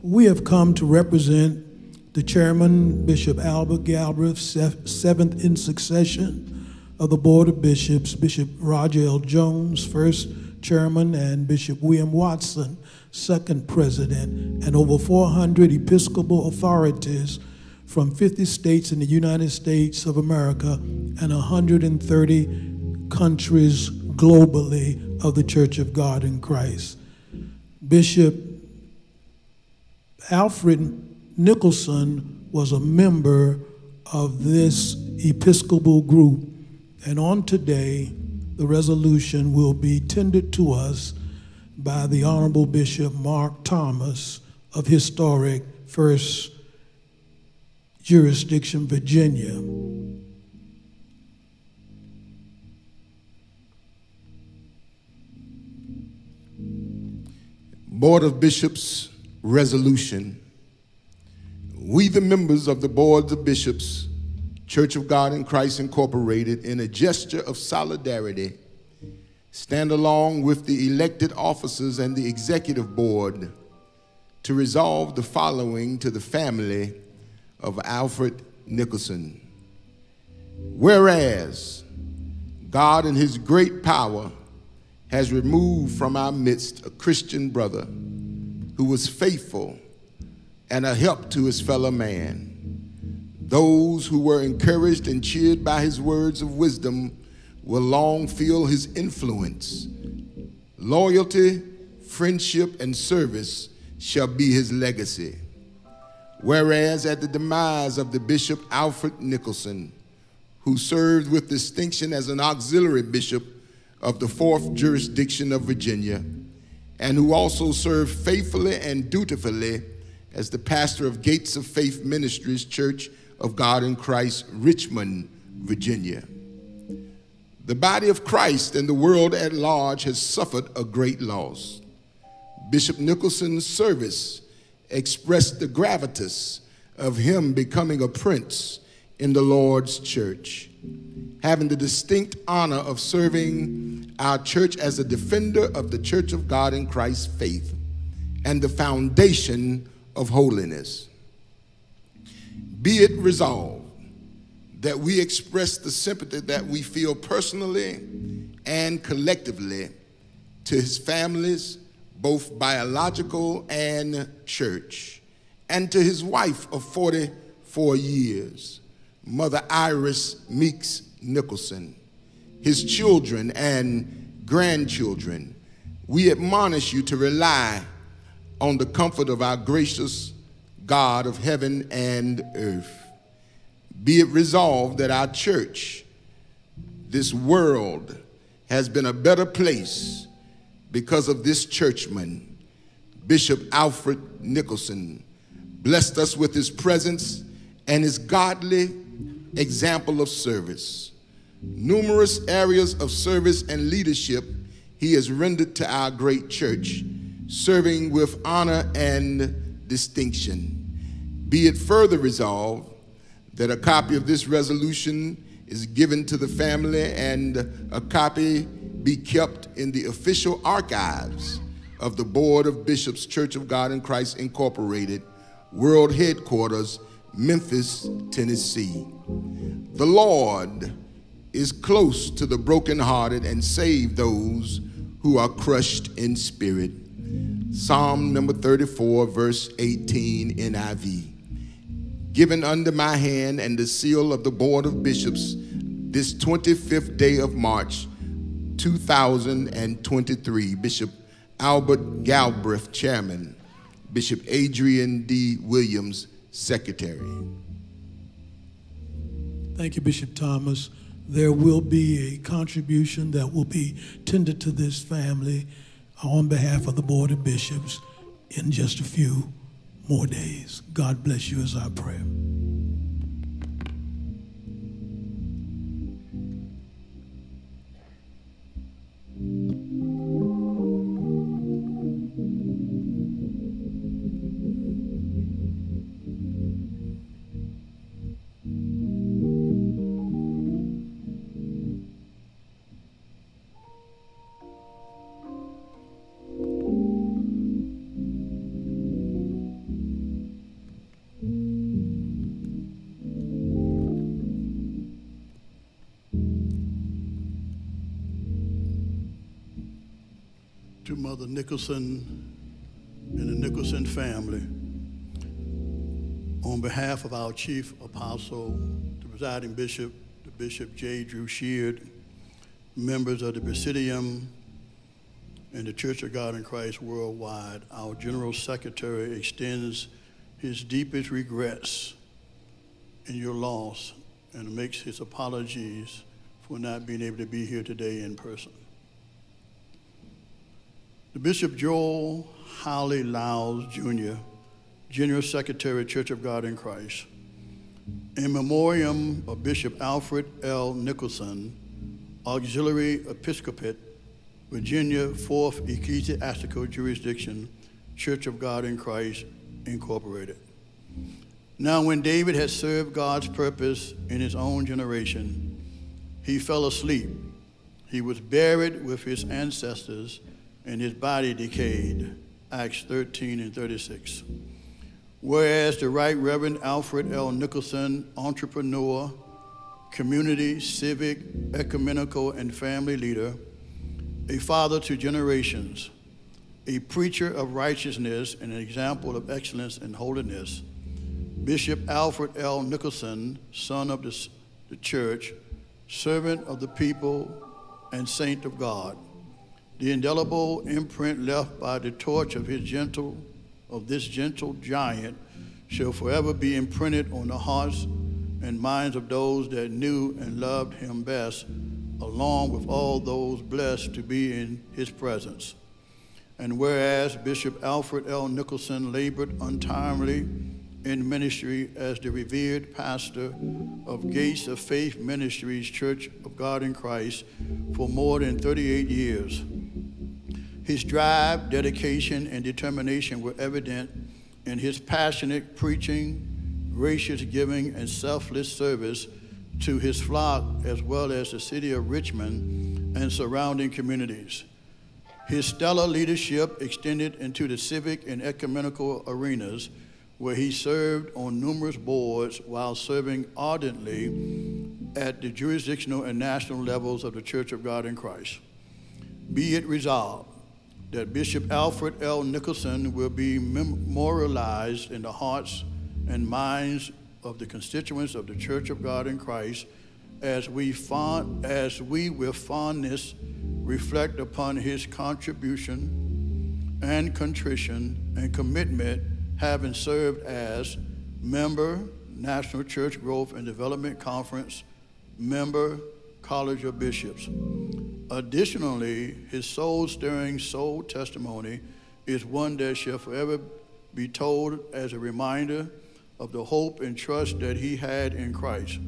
We have come to represent the chairman, Bishop Albert Galbreath, seventh in succession of the Board of Bishops, Bishop Roger L. Jones, first chairman, and Bishop William Watson, second president, and over 400 Episcopal authorities from 50 states in the United States of America and 130 countries globally of the Church of God in Christ. Bishop Alfred Nicholson was a member of this Episcopal group, and on today, the resolution will be tendered to us by the Honorable Bishop Mark Thomas of historic First Jurisdiction, Virginia. Board of Bishops resolution. We, the members of the Board of Bishops, Church of God in Christ Incorporated, in a gesture of solidarity, stand along with the elected officers and the executive board to resolve the following to the family of Alfred Nicholson. Whereas God in his great power has removed from our midst a Christian brother who was faithful and a help to his fellow man those who were encouraged and cheered by his words of wisdom will long feel his influence. Loyalty, friendship, and service shall be his legacy. Whereas at the demise of the Bishop Alfred Nicholson, who served with distinction as an auxiliary bishop of the fourth jurisdiction of Virginia, and who also served faithfully and dutifully as the pastor of Gates of Faith Ministries Church of God in Christ, Richmond, Virginia. The body of Christ and the world at large has suffered a great loss. Bishop Nicholson's service expressed the gravitas of him becoming a prince in the Lord's church, having the distinct honor of serving our church as a defender of the church of God in Christ's faith and the foundation of holiness. Be it resolved that we express the sympathy that we feel personally and collectively to his families, both biological and church, and to his wife of 44 years, Mother Iris Meeks Nicholson, his children and grandchildren. We admonish you to rely on the comfort of our gracious God of heaven and earth. Be it resolved that our church, this world, has been a better place because of this churchman, Bishop Alfred Nicholson, blessed us with his presence and his godly example of service. Numerous areas of service and leadership he has rendered to our great church, serving with honor and distinction. Be it further resolved that a copy of this resolution is given to the family and a copy be kept in the official archives of the Board of Bishops Church of God in Christ Incorporated, World Headquarters, Memphis, Tennessee. The Lord is close to the brokenhearted and save those who are crushed in spirit. Psalm number 34, verse 18, NIV given under my hand and the seal of the Board of Bishops this 25th day of March 2023. Bishop Albert Galbreath, Chairman. Bishop Adrian D. Williams, Secretary. Thank you, Bishop Thomas. There will be a contribution that will be tendered to this family on behalf of the Board of Bishops in just a few more days. God bless you as I pray. Mother Nicholson and the Nicholson family, on behalf of our chief apostle, the presiding bishop, the Bishop J. Drew Sheard, members of the Presidium, and the Church of God in Christ worldwide, our General Secretary extends his deepest regrets in your loss and makes his apologies for not being able to be here today in person. The Bishop Joel Howley Lyles Jr., General Secretary, Church of God in Christ, in memoriam of Bishop Alfred L. Nicholson, Auxiliary Episcopate, Virginia 4th Ecclesiastical Jurisdiction, Church of God in Christ, Incorporated. Now, when David had served God's purpose in his own generation, he fell asleep. He was buried with his ancestors and his body decayed. Acts 13 and 36. Whereas the Right Reverend Alfred L. Nicholson, entrepreneur, community, civic, ecumenical, and family leader, a father to generations, a preacher of righteousness and an example of excellence and holiness, Bishop Alfred L. Nicholson, son of the, the church, servant of the people, and saint of God the indelible imprint left by the torch of his gentle, of this gentle giant, shall forever be imprinted on the hearts and minds of those that knew and loved him best, along with all those blessed to be in his presence. And whereas Bishop Alfred L. Nicholson labored untiringly in ministry as the revered pastor of Gates of Faith Ministries Church of God in Christ for more than 38 years. His drive, dedication, and determination were evident in his passionate preaching, gracious giving, and selfless service to his flock as well as the city of Richmond and surrounding communities. His stellar leadership extended into the civic and ecumenical arenas where he served on numerous boards while serving ardently at the jurisdictional and national levels of the Church of God in Christ. Be it resolved that Bishop Alfred L. Nicholson will be memorialized in the hearts and minds of the constituents of the Church of God in Christ as we, fond, as we with fondness reflect upon his contribution and contrition and commitment having served as member, National Church Growth and Development Conference, member, College of Bishops. Additionally, his soul stirring soul testimony is one that shall forever be told as a reminder of the hope and trust that he had in Christ,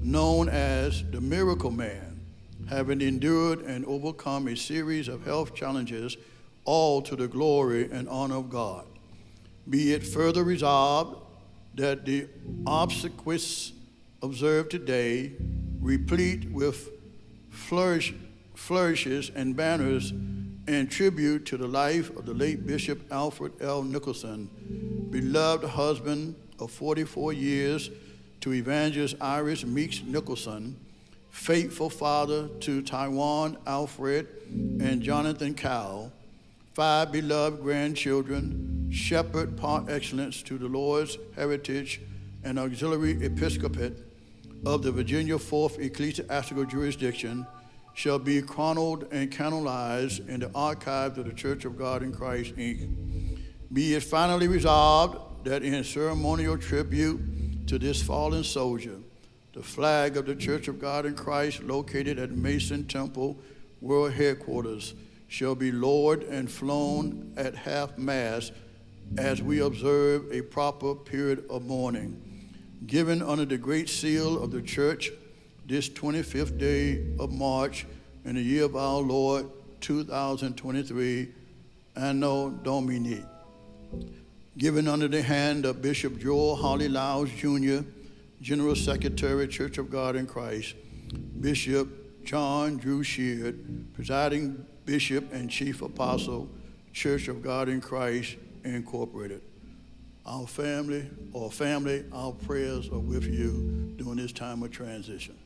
known as the miracle man, having endured and overcome a series of health challenges, all to the glory and honor of God. Be it further resolved that the obsequies observed today, replete with flourish, flourishes and banners in tribute to the life of the late Bishop Alfred L. Nicholson, beloved husband of 44 years to Evangelist Iris Meeks Nicholson, faithful father to Taiwan Alfred and Jonathan Cowell, five beloved grandchildren, shepherd par excellence to the Lord's heritage and auxiliary episcopate of the Virginia 4th Ecclesiastical Jurisdiction shall be chronicled and canonized in the archives of the Church of God in Christ, Inc. Be it finally resolved that in ceremonial tribute to this fallen soldier, the flag of the Church of God in Christ, located at Mason Temple World Headquarters, shall be lowered and flown at half mast as we observe a proper period of mourning. Given under the great seal of the church this 25th day of March in the year of our Lord 2023, Anno Domini. Given under the hand of Bishop Joel Holly Lyles Jr., General Secretary, Church of God in Christ, Bishop John Drew Sheard, presiding Bishop and Chief Apostle, Church of God in Christ, Incorporated. Our family, or family, our prayers are with you during this time of transition.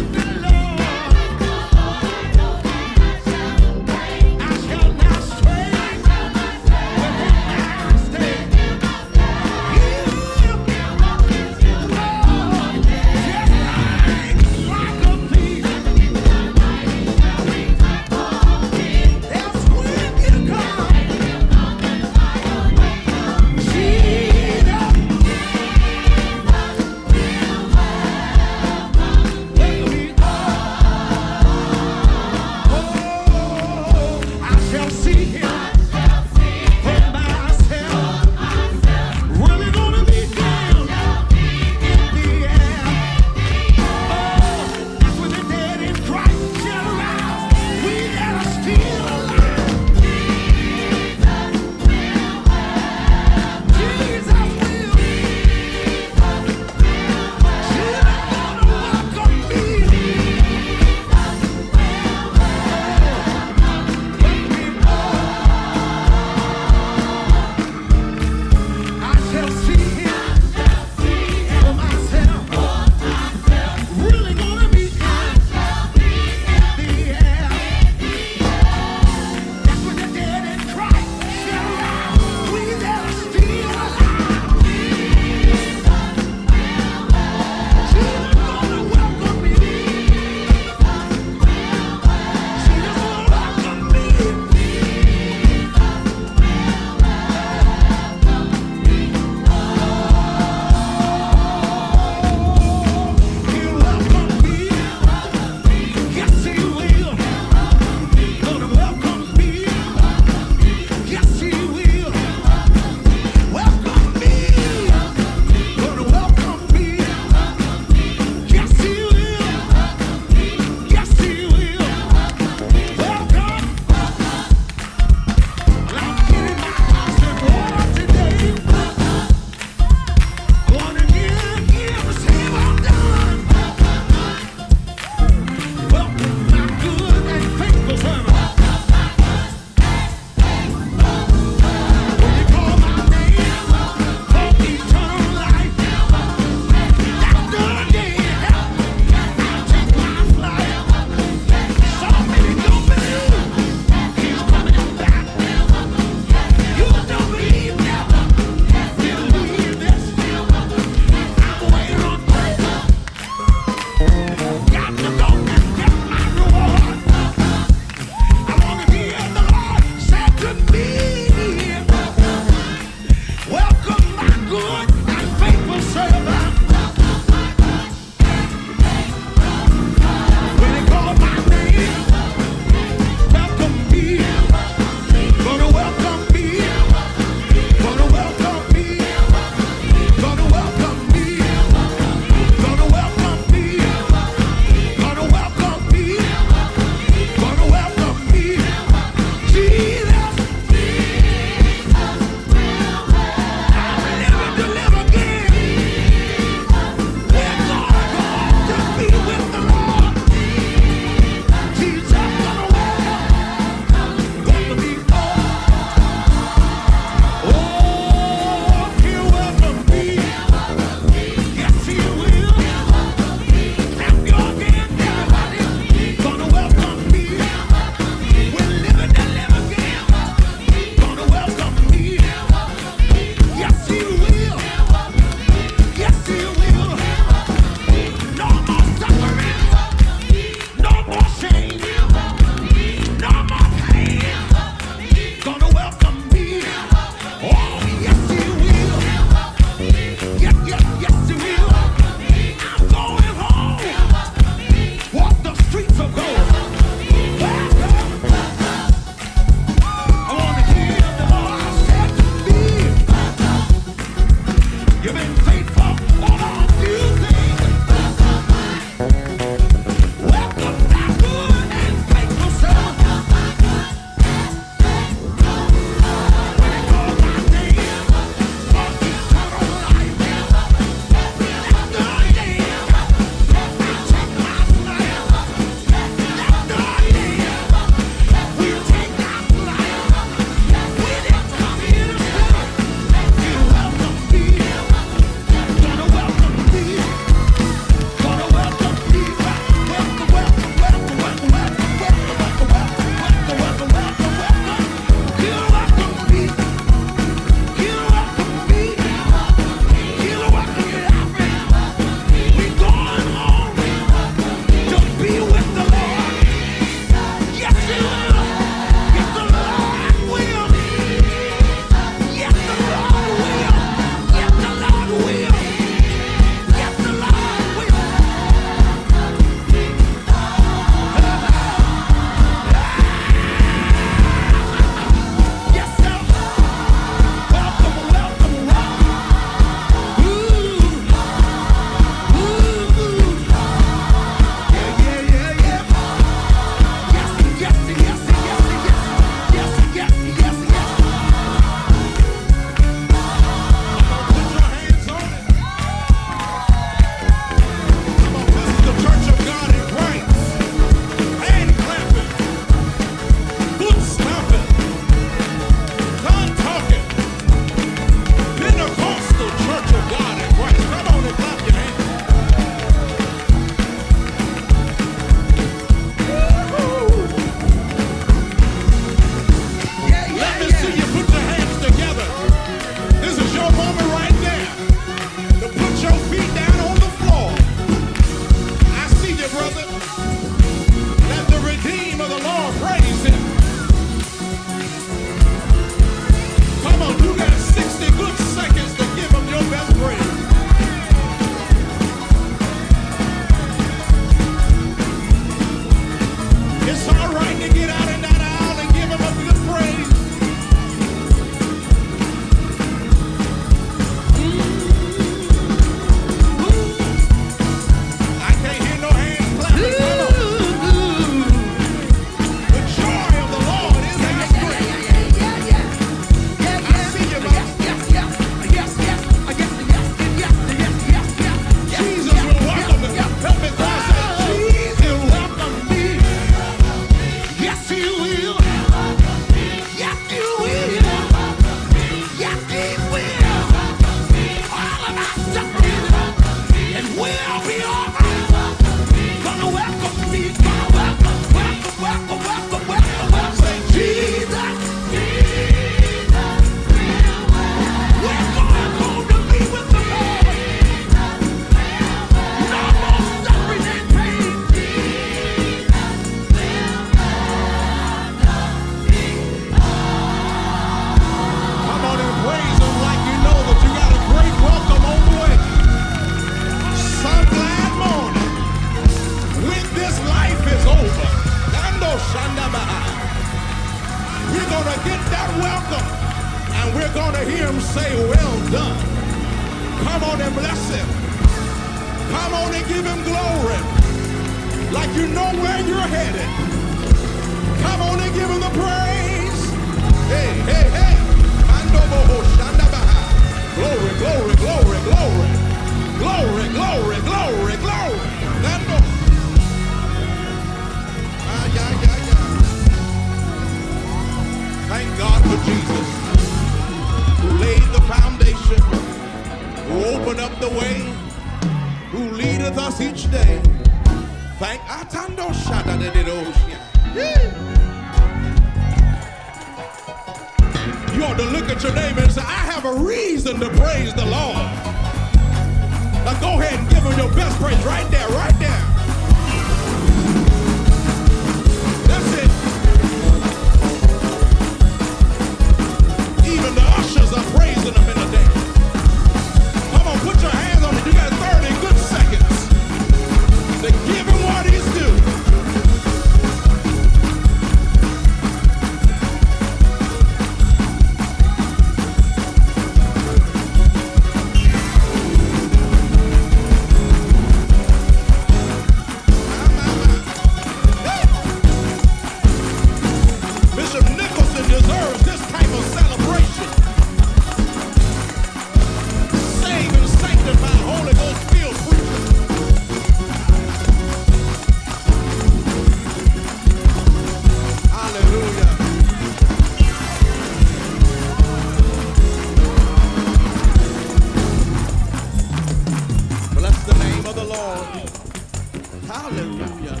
Hallelujah.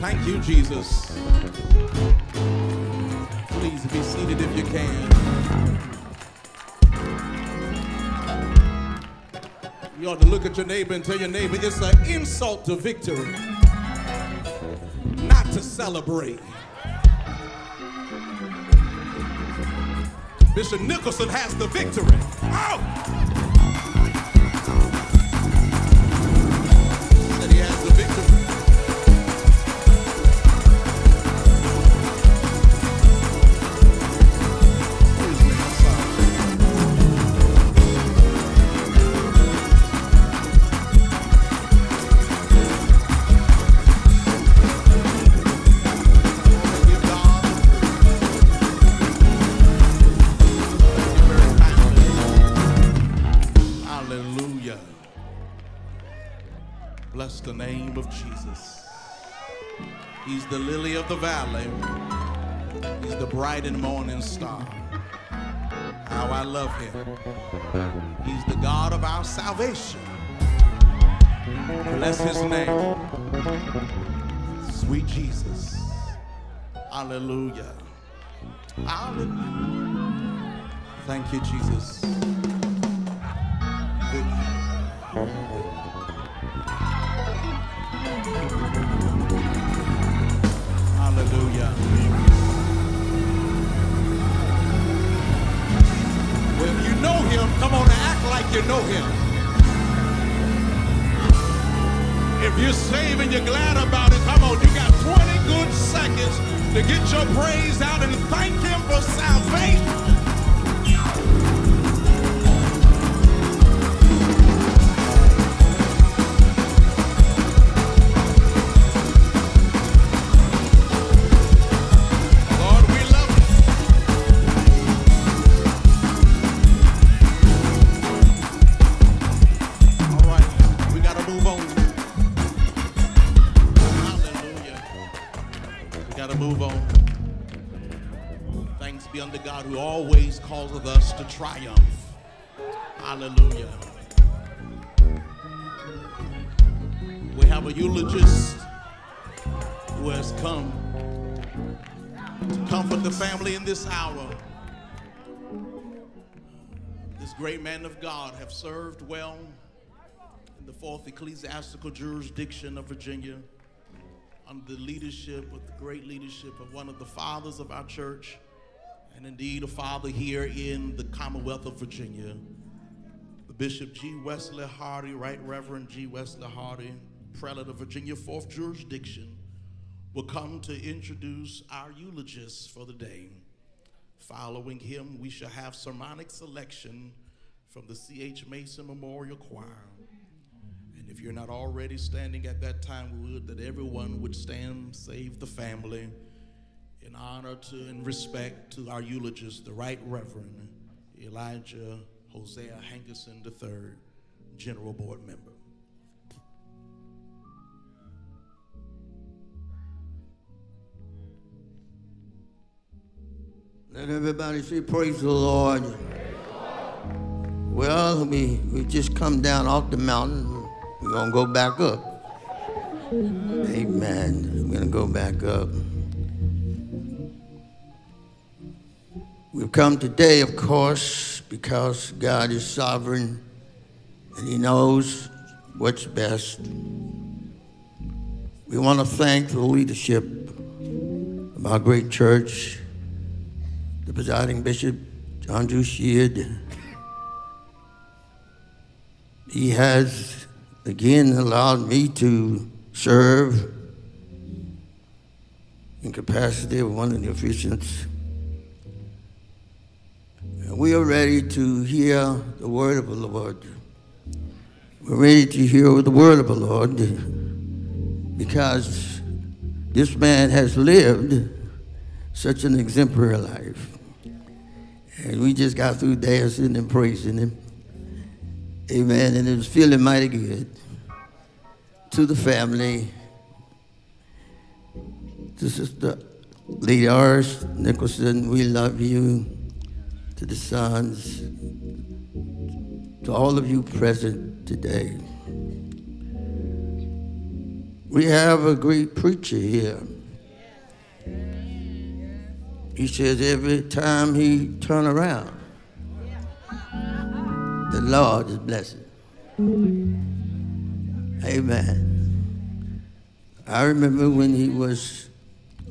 Thank you, Jesus. Please be seated if you can. You ought to look at your neighbor and tell your neighbor it's an insult to victory not to celebrate. Bishop Nicholson has the victory. Oh! The valley. He's the bright and morning star. How I love him. He's the God of our salvation. Bless his name. Sweet Jesus. Hallelujah. Hallelujah. Thank you, Jesus. Good. You know him. If you're saved and you're glad about it, come on, you got 20 good seconds to get your praise out and thank him for salvation. To triumph. Hallelujah. We have a eulogist who has come to comfort the family in this hour. This great man of God have served well in the fourth ecclesiastical jurisdiction of Virginia under the leadership, with the great leadership of one of the fathers of our church, and indeed a father here in the Commonwealth of Virginia, the Bishop G. Wesley Hardy, Right Reverend G. Wesley Hardy, prelate of Virginia Fourth Jurisdiction, will come to introduce our eulogists for the day. Following him, we shall have sermonic selection from the C.H. Mason Memorial Choir. And if you're not already standing at that time, we would that everyone would stand, save the family, in honor to and respect to our eulogist, the Right Reverend Elijah Hosea Hankerson III, General Board Member. Let everybody say, Praise the Lord. Well, we, we just come down off the mountain. We're going to go back up. Amen. We're going to go back up. We've come today, of course, because God is sovereign and He knows what's best. We want to thank the leadership of our great church the presiding bishop, John Drew Sheard. He has again allowed me to serve in capacity of one of the officiants. We are ready to hear the word of the Lord. We're ready to hear the word of the Lord because this man has lived such an exemplary life. And we just got through dancing and praising him. Amen. And it was feeling mighty good. To the family, to Sister Lady Iris Nicholson, we love you. To the sons, to all of you present today. We have a great preacher here. He says every time he turn around, the Lord is blessing. Amen. I remember when he was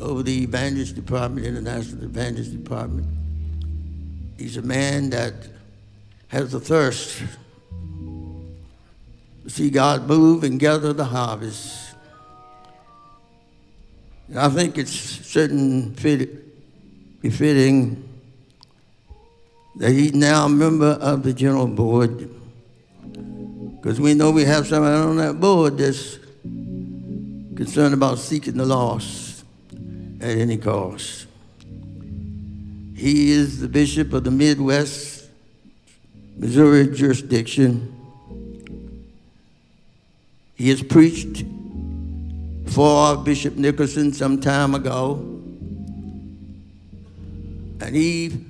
over the evangelist department, international evangelist department. He's a man that has a thirst to see God move and gather the harvest. And I think it's certain fit, befitting that he's now a member of the general board because we know we have someone on that board that's concerned about seeking the lost at any cost. He is the bishop of the Midwest Missouri jurisdiction. He has preached for Bishop Nicholson some time ago. And he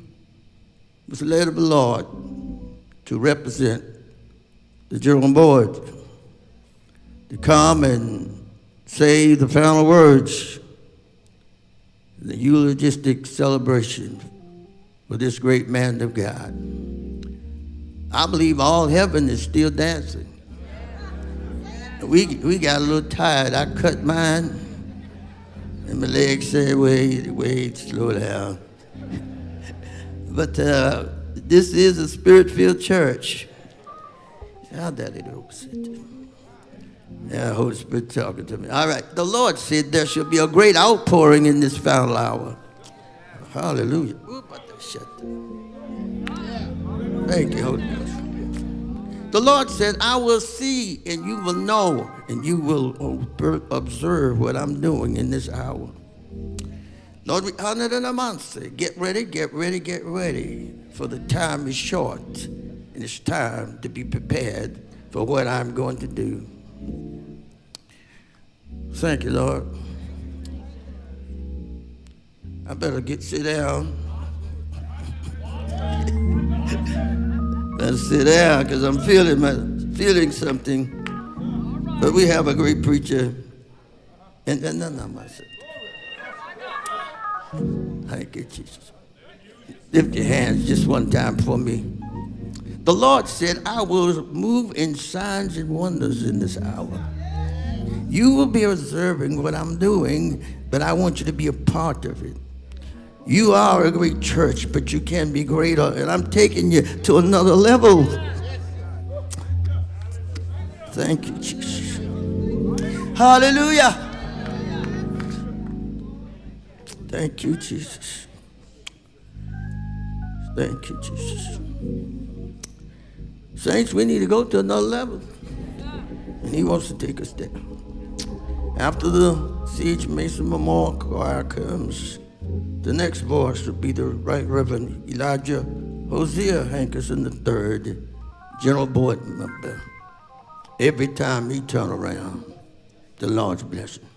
was led of the Lord to represent the general board to come and say the final words, in the eulogistic celebration for this great man of God. I believe all heaven is still dancing. We, we got a little tired. I cut mine, and my legs said, wait, wait, slow down. But uh, this is a spirit filled church. How that it opposite. Yeah, Holy Spirit talking to me. All right. The Lord said there shall be a great outpouring in this final hour. Hallelujah. Thank you, Holy Ghost. The Lord said, I will see and you will know and you will observe what I'm doing in this hour. Lord, we honor the Namanse. Get ready, get ready, get ready. For the time is short, and it's time to be prepared for what I'm going to do. Thank you, Lord. I better get sit down. Better sit down because I'm feeling my, feeling something. But we have a great preacher. And then none of myself. Thank you, Jesus. Lift your hands just one time for me. The Lord said, I will move in signs and wonders in this hour. You will be observing what I'm doing, but I want you to be a part of it. You are a great church, but you can be greater, and I'm taking you to another level. Thank you, Jesus. Hallelujah. Thank you, Jesus. Thank you, Jesus. Saints, we need to go to another level. And he wants to take us there. After the C.H. Mason Memorial Choir comes, the next voice would be the Right Reverend Elijah Hosea Hankerson III, General Board member. Every time he turn around, the Lord's blessing.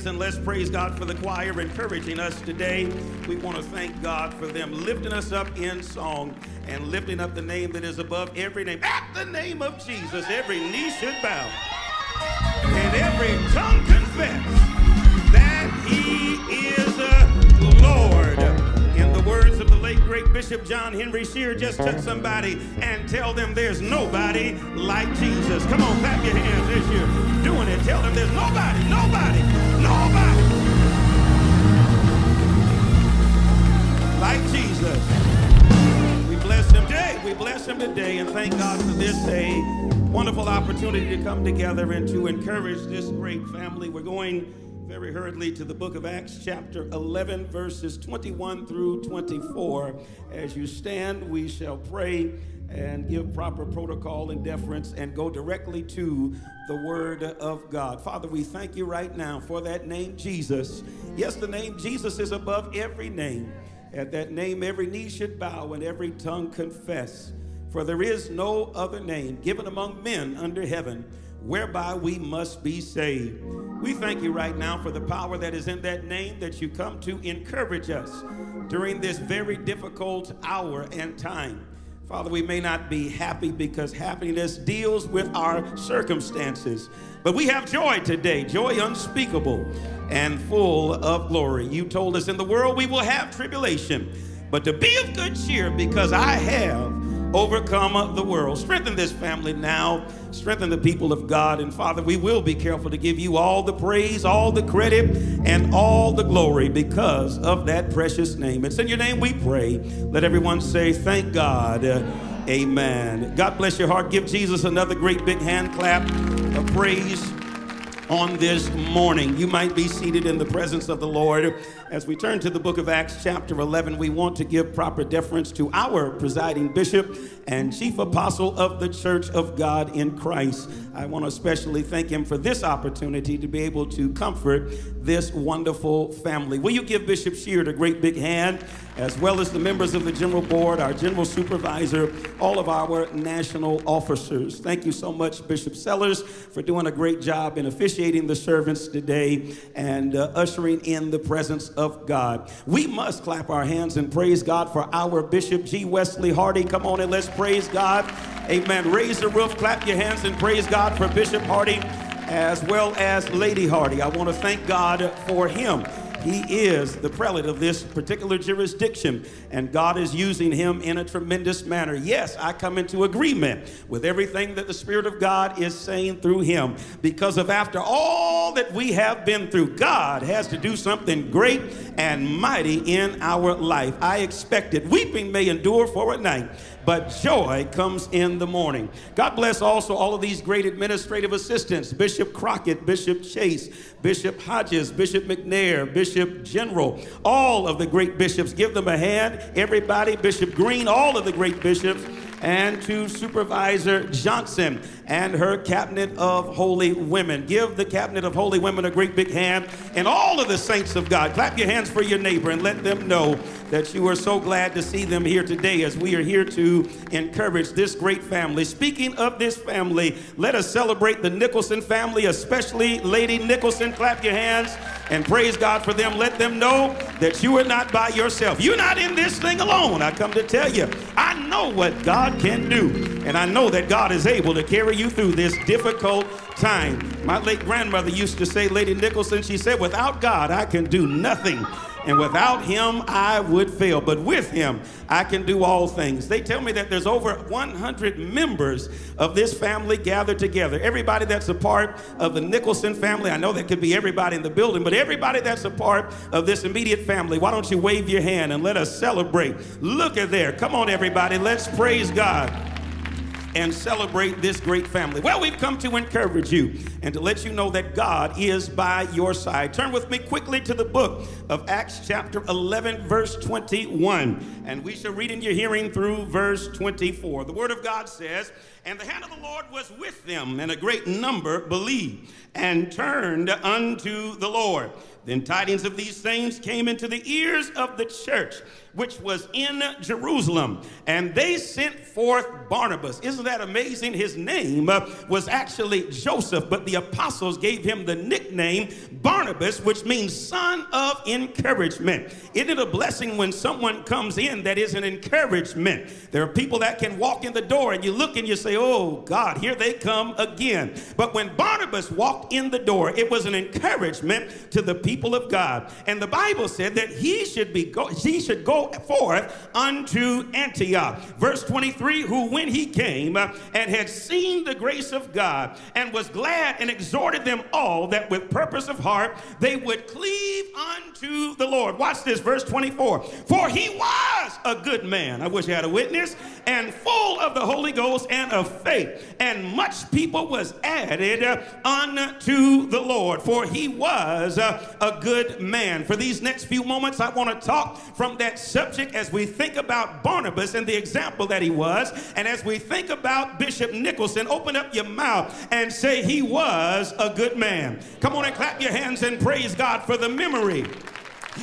Hands and let's praise God for the choir encouraging us today. We want to thank God for them lifting us up in song and lifting up the name that is above every name. At the name of Jesus, every knee should bow and every tongue confess that he is Lord. In the words of the late great Bishop John Henry Sheard, just touch somebody and tell them there's nobody like Jesus. Come on, clap your hands as you're doing it. Tell them there's nobody, nobody, like Jesus. We bless him today. We bless him today and thank God for this. Wonderful opportunity to come together and to encourage this great family. We're going very hurriedly to the book of Acts, chapter 11, verses 21 through 24. As you stand, we shall pray and give proper protocol and deference and go directly to the Word of God. Father, we thank you right now for that name, Jesus. Yes, the name Jesus is above every name. At that name, every knee should bow and every tongue confess. For there is no other name given among men under heaven whereby we must be saved. We thank you right now for the power that is in that name that you come to encourage us during this very difficult hour and time. Father, we may not be happy because happiness deals with our circumstances, but we have joy today, joy unspeakable and full of glory. You told us in the world we will have tribulation, but to be of good cheer because I have overcome the world. Strengthen this family now. Strengthen the people of God. And Father, we will be careful to give you all the praise, all the credit, and all the glory because of that precious name. It's in your name we pray. Let everyone say, Thank God. Uh, amen. God bless your heart. Give Jesus another great big hand clap of praise on this morning. You might be seated in the presence of the Lord. As we turn to the book of Acts, chapter 11, we want to give proper deference to our presiding bishop and chief apostle of the Church of God in Christ. I want to especially thank him for this opportunity to be able to comfort this wonderful family. Will you give Bishop Sheard a great big hand, as well as the members of the General Board, our General Supervisor, all of our national officers? Thank you so much, Bishop Sellers, for doing a great job in officiating the servants today and uh, ushering in the presence of God. We must clap our hands and praise God for our Bishop G. Wesley Hardy. Come on and let's praise God. Amen. Raise the roof, clap your hands, and praise God for Bishop Hardy as well as Lady Hardy. I want to thank God for him. He is the prelate of this particular jurisdiction, and God is using him in a tremendous manner. Yes, I come into agreement with everything that the Spirit of God is saying through him, because of after all that we have been through, God has to do something great and mighty in our life. I expect it. Weeping may endure for a night, but joy comes in the morning. God bless also all of these great administrative assistants Bishop Crockett, Bishop Chase, Bishop Hodges, Bishop McNair, Bishop General, all of the great bishops. Give them a hand. Everybody, Bishop Green, all of the great bishops and to Supervisor Johnson and her Cabinet of Holy Women. Give the Cabinet of Holy Women a great big hand and all of the saints of God. Clap your hands for your neighbor and let them know that you are so glad to see them here today as we are here to encourage this great family. Speaking of this family, let us celebrate the Nicholson family, especially Lady Nicholson. Clap your hands and praise God for them. Let them know that you are not by yourself. You're not in this thing alone. I come to tell you, I know what God can do, and I know that God is able to carry you through this difficult time. My late grandmother used to say, Lady Nicholson, she said, without God, I can do nothing. And without him, I would fail. But with him, I can do all things. They tell me that there's over 100 members of this family gathered together. Everybody that's a part of the Nicholson family, I know that could be everybody in the building, but everybody that's a part of this immediate family, why don't you wave your hand and let us celebrate? Look at there. Come on, everybody. Let's praise God and celebrate this great family. Well, we've come to encourage you and to let you know that God is by your side. Turn with me quickly to the book of Acts, chapter 11, verse 21, and we shall read in your hearing through verse 24. The Word of God says, And the hand of the Lord was with them, and a great number believed and turned unto the Lord. Then tidings of these things came into the ears of the church. Which was in Jerusalem. And they sent forth Barnabas. Isn't that amazing? His name uh, was actually Joseph, but the apostles gave him the nickname Barnabas, which means son of encouragement. Isn't it a blessing when someone comes in that is an encouragement? There are people that can walk in the door and you look and you say, Oh God, here they come again. But when Barnabas walked in the door, it was an encouragement to the people of God. And the Bible said that he should be go, he should go forth unto Antioch. Verse 23, who when he came uh, and had seen the grace of God and was glad and exhorted them all that with purpose of heart they would cleave unto the Lord. Watch this, verse 24. For he was a good man. I wish I had a witness. And full of the Holy Ghost and of faith. And much people was added uh, unto the Lord. For he was uh, a good man. For these next few moments, I want to talk from that subject as we think about Barnabas and the example that he was. And as we think about Bishop Nicholson, open up your mouth and say he was a good man. Come on and clap your hands and praise God for the memory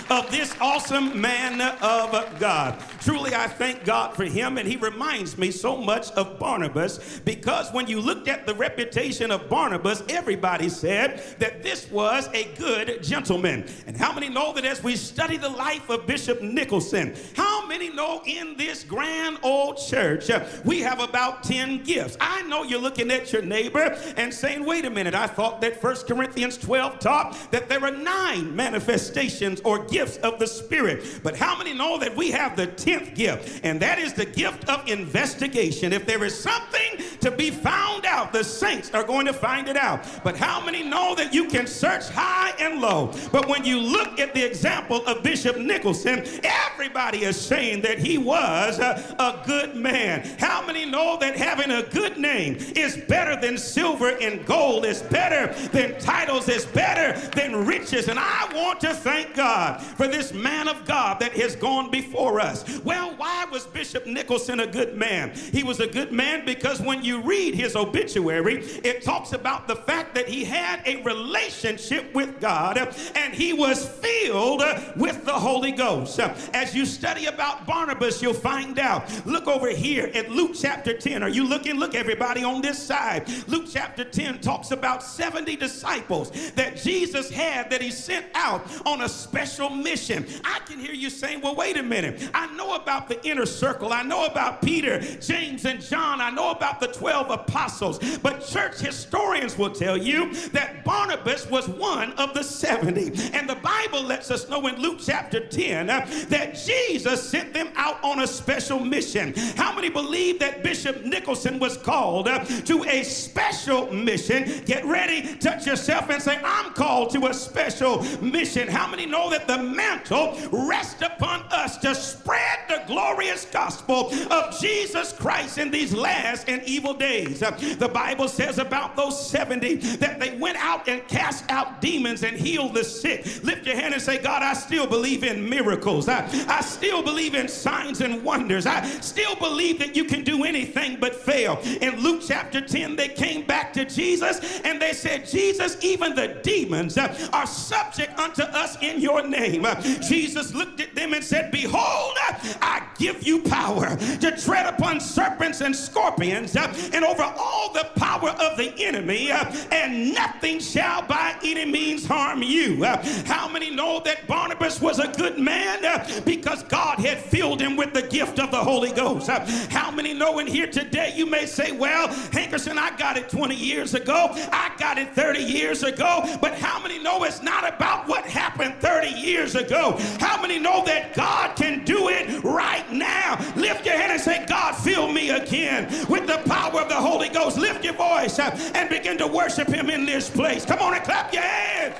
of this awesome man of God. Truly, I thank God for him, and he reminds me so much of Barnabas because when you looked at the reputation of Barnabas, everybody said that this was a good gentleman. And how many know that as we study the life of Bishop Nicholson, how many know in this grand old church uh, we have about 10 gifts? I know you're looking at your neighbor and saying, wait a minute, I thought that 1 Corinthians 12 taught that there are nine manifestations or gifts of the Spirit. But how many know that we have the 10th gift? And that is the gift of investigation. If there is something to be found out, the saints are going to find it out. But how many know that you can search high and low? But when you look at the example of Bishop Nicholson, everybody is saying that he was a, a good man. How many know that having a good name is better than silver and gold, is better than titles, is better than riches? And I want to thank God for this man of God that has gone before us. Well, why was Bishop Nicholson a good man? He was a good man because when you read his obituary, it talks about the fact that he had a relationship with God and he was filled with the Holy Ghost. As you study about Barnabas, you'll find out. Look over here at Luke chapter 10. Are you looking? Look, everybody on this side. Luke chapter 10 talks about 70 disciples that Jesus had that he sent out on a special special mission. I can hear you saying, well, wait a minute. I know about the inner circle. I know about Peter, James, and John. I know about the 12 apostles. But church historians will tell you that Barnabas was one of the 70. And the Bible lets us know in Luke chapter 10 uh, that Jesus sent them out on a special mission. How many believe that Bishop Nicholson was called uh, to a special mission? Get ready, touch yourself, and say, I'm called to a special mission. How many know that? that the mantle rests upon us to spread the glorious gospel of Jesus Christ in these last and evil days. The Bible says about those 70 that they went out and cast out demons and healed the sick. Lift your hand and say, God, I still believe in miracles. I, I still believe in signs and wonders. I still believe that you can do anything but fail. In Luke chapter 10, they came back to Jesus and they said, Jesus, even the demons uh, are subject unto us in your name. Uh, Jesus looked at them and said, Behold, uh, I give you power to tread upon serpents and scorpions and over all the power of the enemy, uh, and nothing shall by any means harm you. Uh, how many know that Barnabas was a good man uh, because God had filled him with the gift of the Holy Ghost? How many know in here today you may say, Well, Hankerson, I got it 20 years ago, I got it 30 years ago, but how many know it's not about what happened 30 years ago. How many know that God can do it right now? Lift your hand and say, God, fill me again with the power of the Holy Ghost. Lift your voice uh, and begin to worship Him in this place. Come on and clap your hands.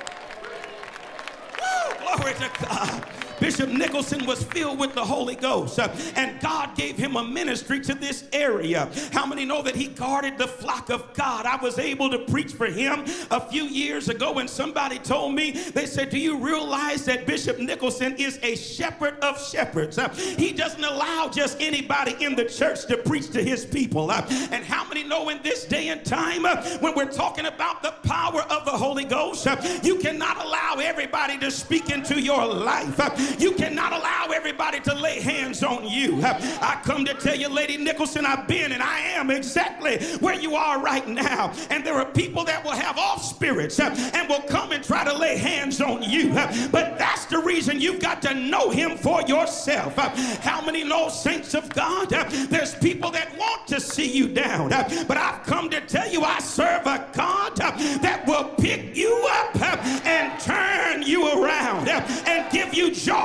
Woo, glory to God. Bishop Nicholson was filled with the Holy Ghost, uh, and God gave him a ministry to this area. How many know that he guarded the flock of God? I was able to preach for him a few years ago, and somebody told me, they said, Do you realize that Bishop Nicholson is a shepherd of shepherds? Uh, he doesn't allow just anybody in the church to preach to his people. Uh, and how many know in this day and time when we're talking about the power of the Holy Ghost, you cannot allow everybody to speak into your life. You cannot allow everybody to lay hands on you. I come to tell you, Lady Nicholson, I've been and I am exactly where you are right now. And there are people that will have off spirits and will come and try to lay hands on you. But that's the reason you've got to know Him for yourself. How many know, saints of God, there's people that want to see you down. but I've come to tell you, I serve a God that will pick you up and turn you around and give you joy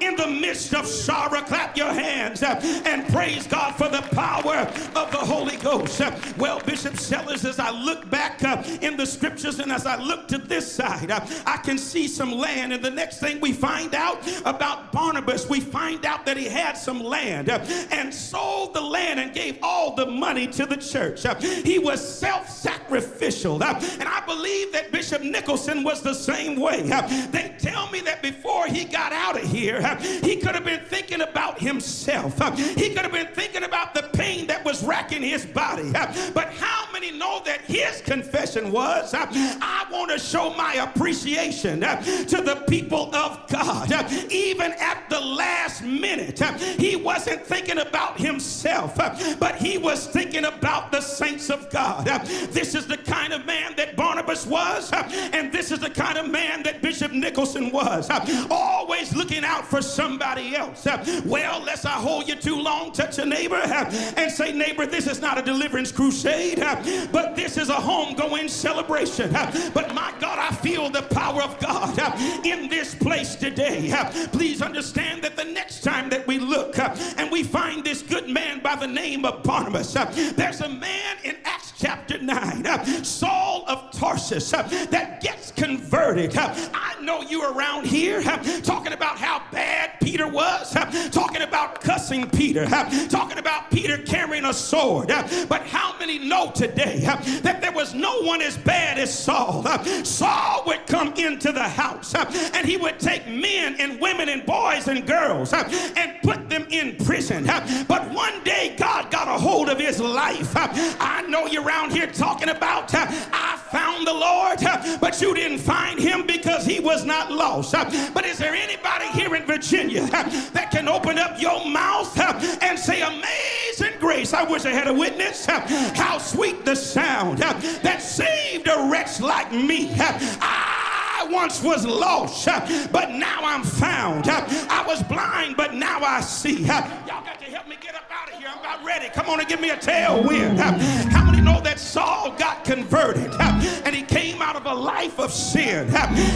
in the midst of sorrow. Clap your hands uh, and praise God for the power of the Holy Ghost. Uh, Well, Bishop Sellers, as I look back uh, in the scriptures and as I look to this side, I can see some land. And the next thing we find out about Barnabas, we find out that he had some land and sold the land and gave all the money to the church. He was self sacrificial. And I believe that Bishop Nicholson was the same way. They tell me that before he got out of here, he could have been thinking about himself. He could have been thinking about the pain that was racking his body. But how many know that his confession was, I want to show my appreciation to the people of God. Even at the last minute, he wasn't thinking about himself, but he was thinking about the saints of God. This is the kind of man that Barnabas was, and this is the kind of man that Bishop Nicholson was. Always out for somebody else. Uh, Well, lest I hold you too long, touch a neighbor uh, and say, neighbor, this is not a deliverance crusade, uh, but this is a homegoing celebration. But my God, I feel the power of God in this place today. Please understand that the next time that we look and we find this good man by the name of Barnabas, there's a man in Acts chapter 9, uh, Saul of Tarsus, that gets converted. I know you around here talking about how bad Peter was, talking about cussing Peter, talking about Peter carrying a sword. But how many know today that there was no one as bad as Saul? Saul would come into the house and he would take men and women and boys and girls and put them in prison. But one day God got a hold of his life. I know you're around here talking about I found the Lord, but you didn't find him because he was not lost. But is there anybody here in Virginia that can open up your mouth uh, and say, Amazing grace? I wish I had a witness. Uh, How sweet the sound uh, that saved a wretch like me. Uh, I once was lost, but now I'm found. I was blind, but now I see. Y'all got to help me get up out of here. I'm about ready. Come on and give me a tailwind. How many know that Saul got converted and he came out of a life of sin?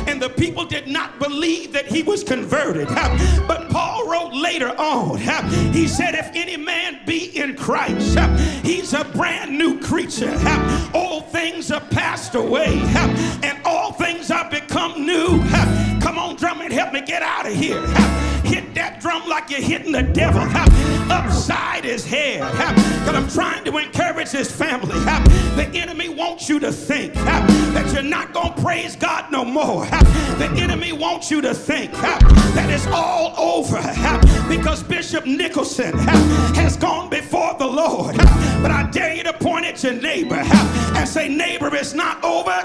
And the people did not believe that he was converted. But Paul wrote later on, he said, If any man be in Christ, he's a brand new creature. Old things are passed away, and all things are become new. Come on, drum and help me get out of here. Hit that drum like you're hitting the devil upside his head. Because I'm trying to encourage his family. The enemy wants you to think that you're not going to praise God no more. The enemy wants you to think that it's all over because Bishop Nicholson has gone before the Lord. But I dare you to point at your neighbor and say, neighbor, it's not over,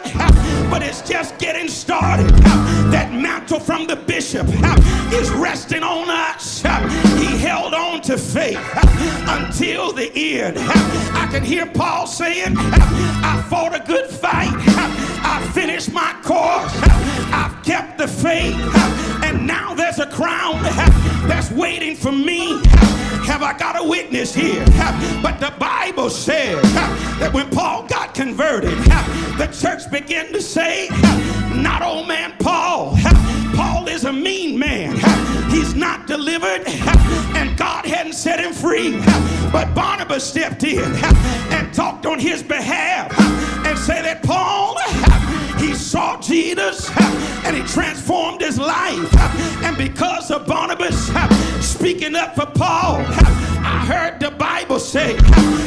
but it's just getting started. That mantle from the bishop uh, is resting on us. Uh, He held on to faith uh, until the end. I can hear Paul saying, I fought a good fight. I finished my course. I've kept the faith. Now there's a crown that's waiting for me. Have I got a witness here? But the Bible says that when Paul got converted, the church began to say, Not old man Paul. Paul is a mean man. He's not delivered, and God hadn't set him free. But Barnabas stepped in and talked on his behalf and said that Paul, he saw Jesus and he transformed his life. And because of Barnabas speaking up for Paul, I heard the Bible say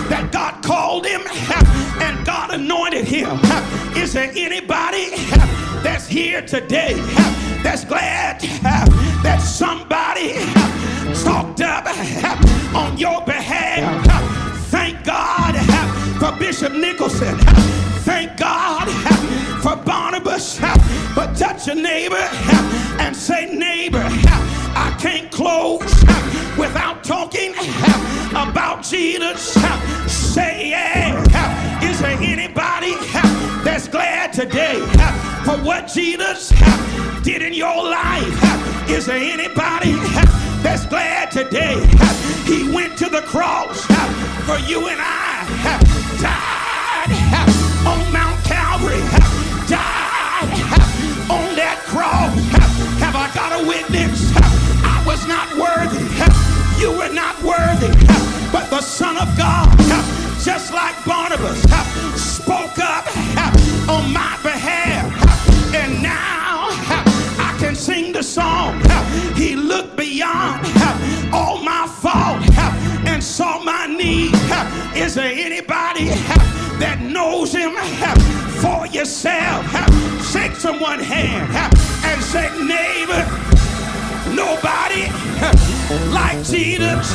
that God called him and God anointed him. Is there anybody that's here today that's glad that somebody talked up on your behalf? Thank God for Bishop Nicholson. Thank God. But touch your neighbor and say, neighbor, I can't close without talking about Jesus. Say, yeah. Is there anybody that's glad today for what Jesus did in your life? Is there anybody that's glad today he went to the cross for you and I? Worthy. But the Son of God, just like Barnabas, spoke up on my behalf. And now I can sing the song. He looked beyond all my fault and saw my need. Is there anybody that knows him for yourself? Shake someone's hand and say, neighbor, nobody like Jesus.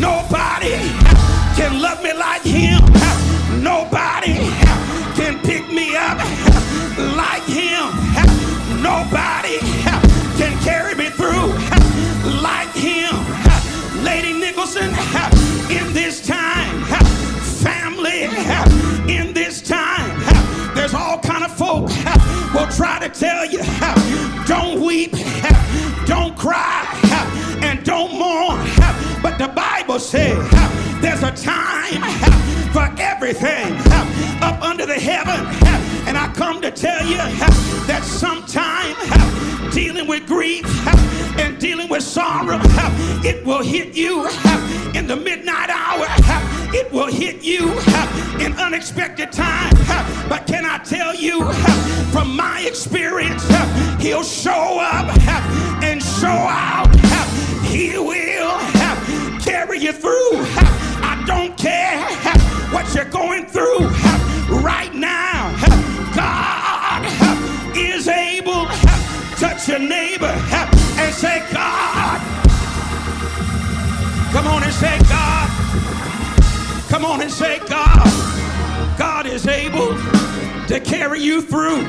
Nobody can love me like him. Nobody can pick me up like him. Nobody can carry me through like him. Lady Nicholson, in this time, family, in this time, there's all kind of folk will try to tell you, don't weep, Bible says there's a time for everything up under the heaven. And I come to tell you that sometime dealing with grief and dealing with sorrow, it will hit you in the midnight hour. It will hit you in unexpected time. But can I tell you from my experience, he'll show up and show out. He will carry you through. I don't care what you're going through right now. God is able. Touch your neighbor and say, God. Come on and say, God. Come on and say, God. God is able to carry you through.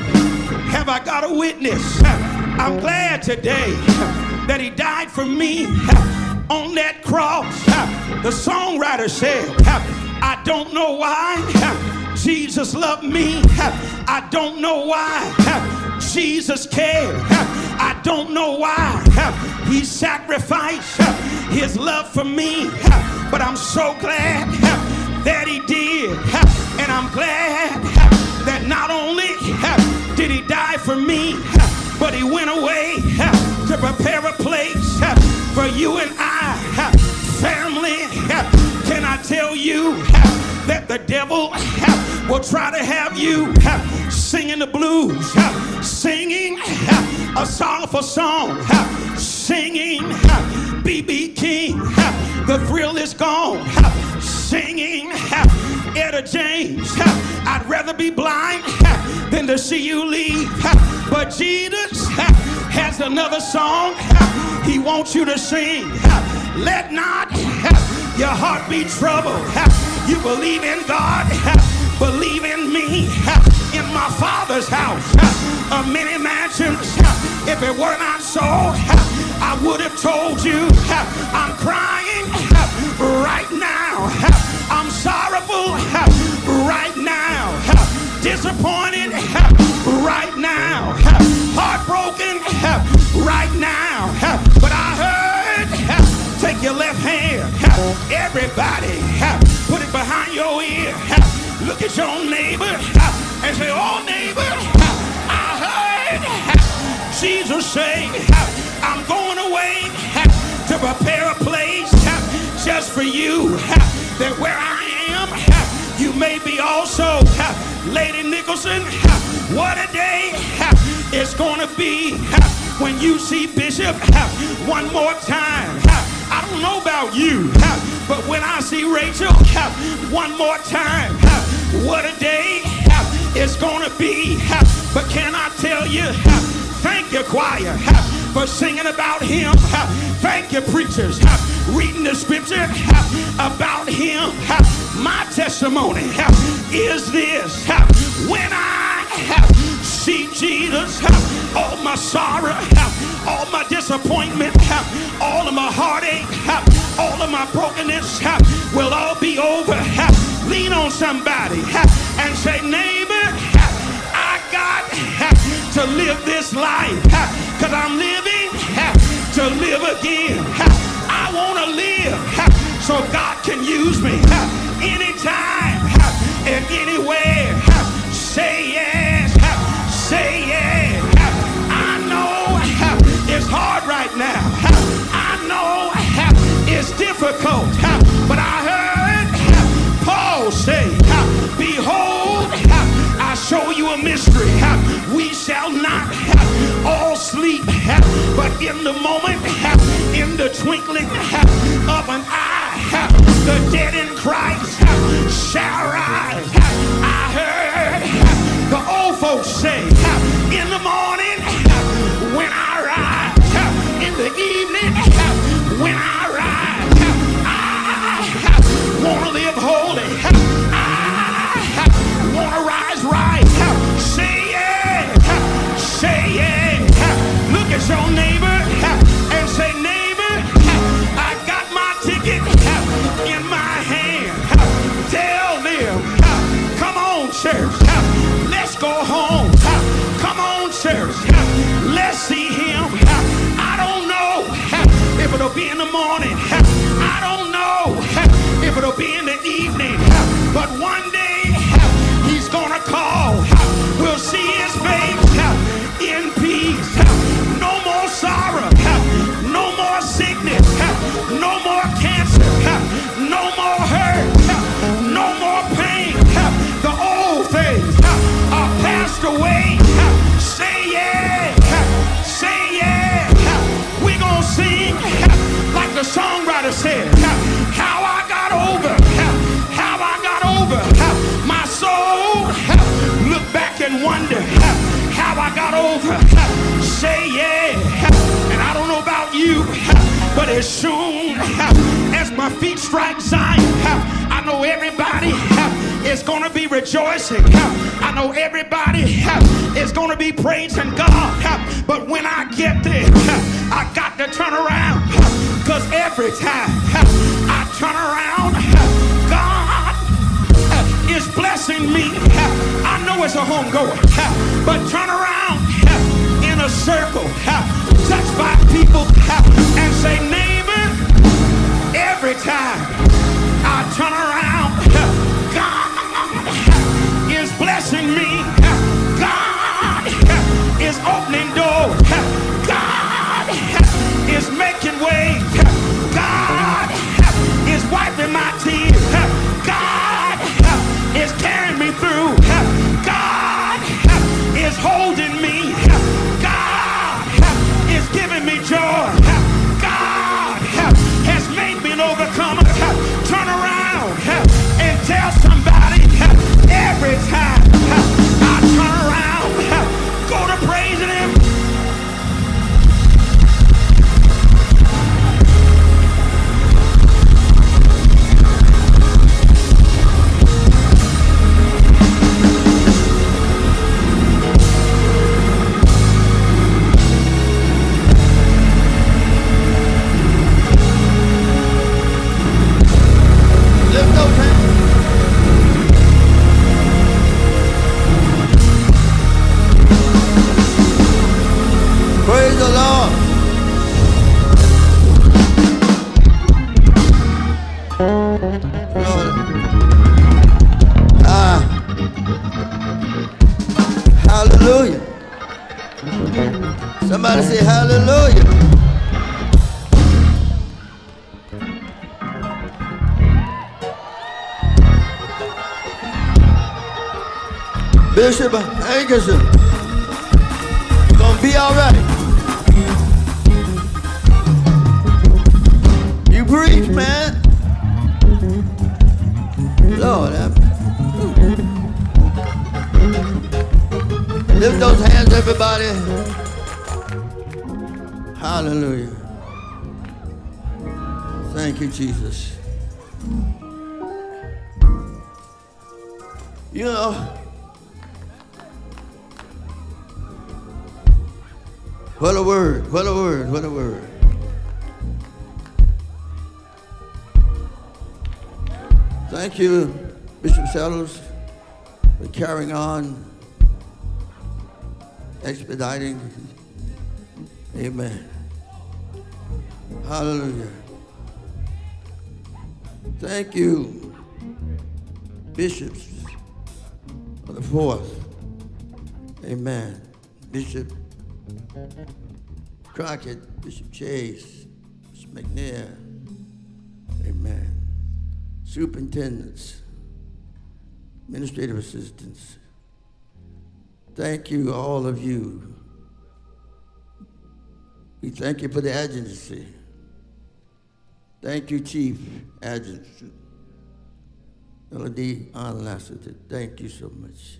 Have I got a witness? I'm glad today that he died for me on that cross. The songwriter said, I don't know why Jesus loved me. I don't know why Jesus cared. I don't know why he sacrificed his love for me. But I'm so glad that he did. And I'm glad that not only did he die for me, but he went away to prepare a place for you and I. Family, can I tell you that the devil will try to have you singing the blues, singing a song sorrowful song, singing BB King, the thrill is gone, singing Etta James. I'd rather be blind than to see you leave. But Jesus has another song he wants you to sing. Let not your heart be troubled. You believe in God, believe in me. My Father's house are many mansions. If it were not so, I would have told you. I'm crying right now. I'm sorrowful right now. Disappointed right now. Heartbroken right now. But I heard, take your left hand. Everybody, put it behind your ear. Look at your neighbor say, Oh, neighbor, I heard Jesus say, I'm going away to prepare a place just for you. That where I am, you may be also. Lady Nicholson, what a day it's gonna be when you see Bishop one more time. I don't know about you, but when I see Rachel one more time, what a day it's gonna be. But can I tell you, thank you, choir. for singing about him. Thank you, preachers, reading the scripture about him. My testimony is this when I see Jesus, all my sorrow, all my disappointment, all of my heartache, all of my brokenness will all be over. Lean on somebody and say, got to live this life because I'm living to live again. I want to live so God can use me anytime and anywhere. Say yes, say yes. I know it's hard right now. I know it's difficult, but in the moment, in the twinkling of an eye, the dead in Christ shall rise. I heard the old folks say, Say yeah. And I don't know about you, but as soon as my feet strike Zion, I know everybody is going to be rejoicing. I know everybody is going to be praising God. But when I get there, I got to turn around. Because every time I turn around, God is blessing me. I know it's a home goer, but turn around a circle, touched by people, and say, neighbor, every time I turn around, God is blessing me. Bishop you, Bishop Sellers, for carrying on, expediting. Amen. Hallelujah. Thank you, bishops of the fourth. Amen. Bishop Crockett, Bishop Chase, Bishop McNair. Amen. Superintendents, administrative assistants. Thank you, all of you. We thank you for the agency. Thank you, Chief Adjutant Melody Lassiter. Thank you so much.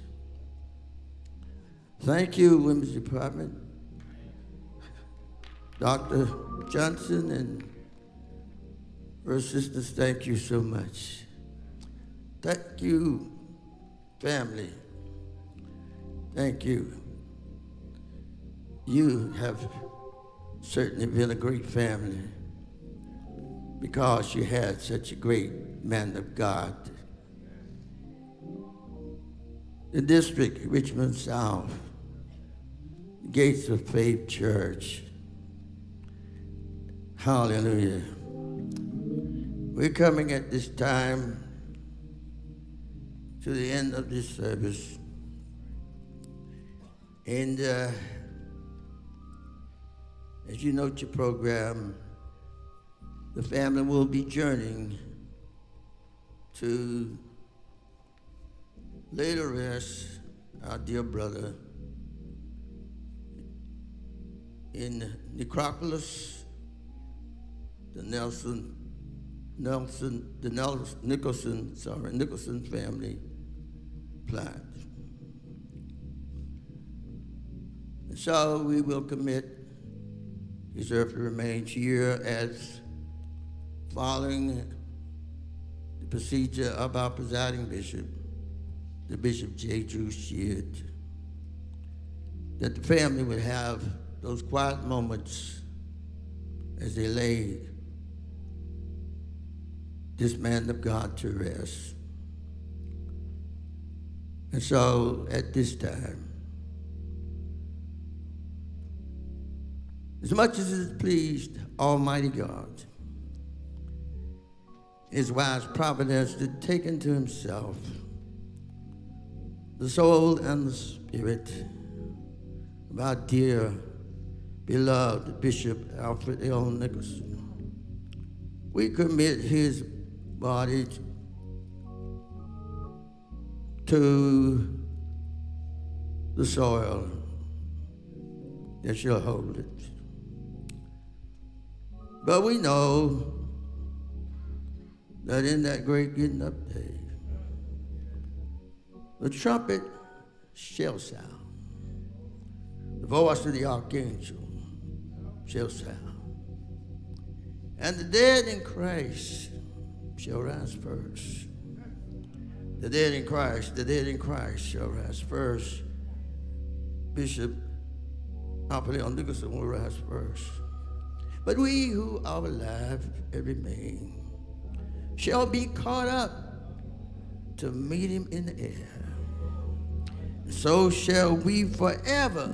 Thank you, Women's Department, Dr. Johnson and her assistants. Thank you so much. Thank you, family. Thank you. You have certainly been a great family because you had such a great man of God. The district, Richmond South, Gates of Faith Church. Hallelujah. We're coming at this time to the end of this service. And uh, as you note your program, the family will be journeying to to rest our dear brother in Necropolis, the Nelson, Nelson, the Nelson, Nicholson, sorry, Nicholson family plot. So we will commit his earthly remains here as following the procedure of our presiding bishop, the Bishop J. Drew Sheard, that the family would have those quiet moments as they lay this man of God to rest. And so at this time, as much as it pleased Almighty God, his wise providence to take unto himself the soul and the spirit of our dear, beloved Bishop Alfred L. Nicholson. We commit his body to the soil that shall hold it. But we know that in that great getting up day, the trumpet shall sound. The voice of the archangel shall sound. And the dead in Christ shall rise first. The dead in Christ, the dead in Christ shall rise first. Bishop Alfred Nicholson will rise first. But we who are alive and remain shall be caught up to meet him in the air. So shall we forever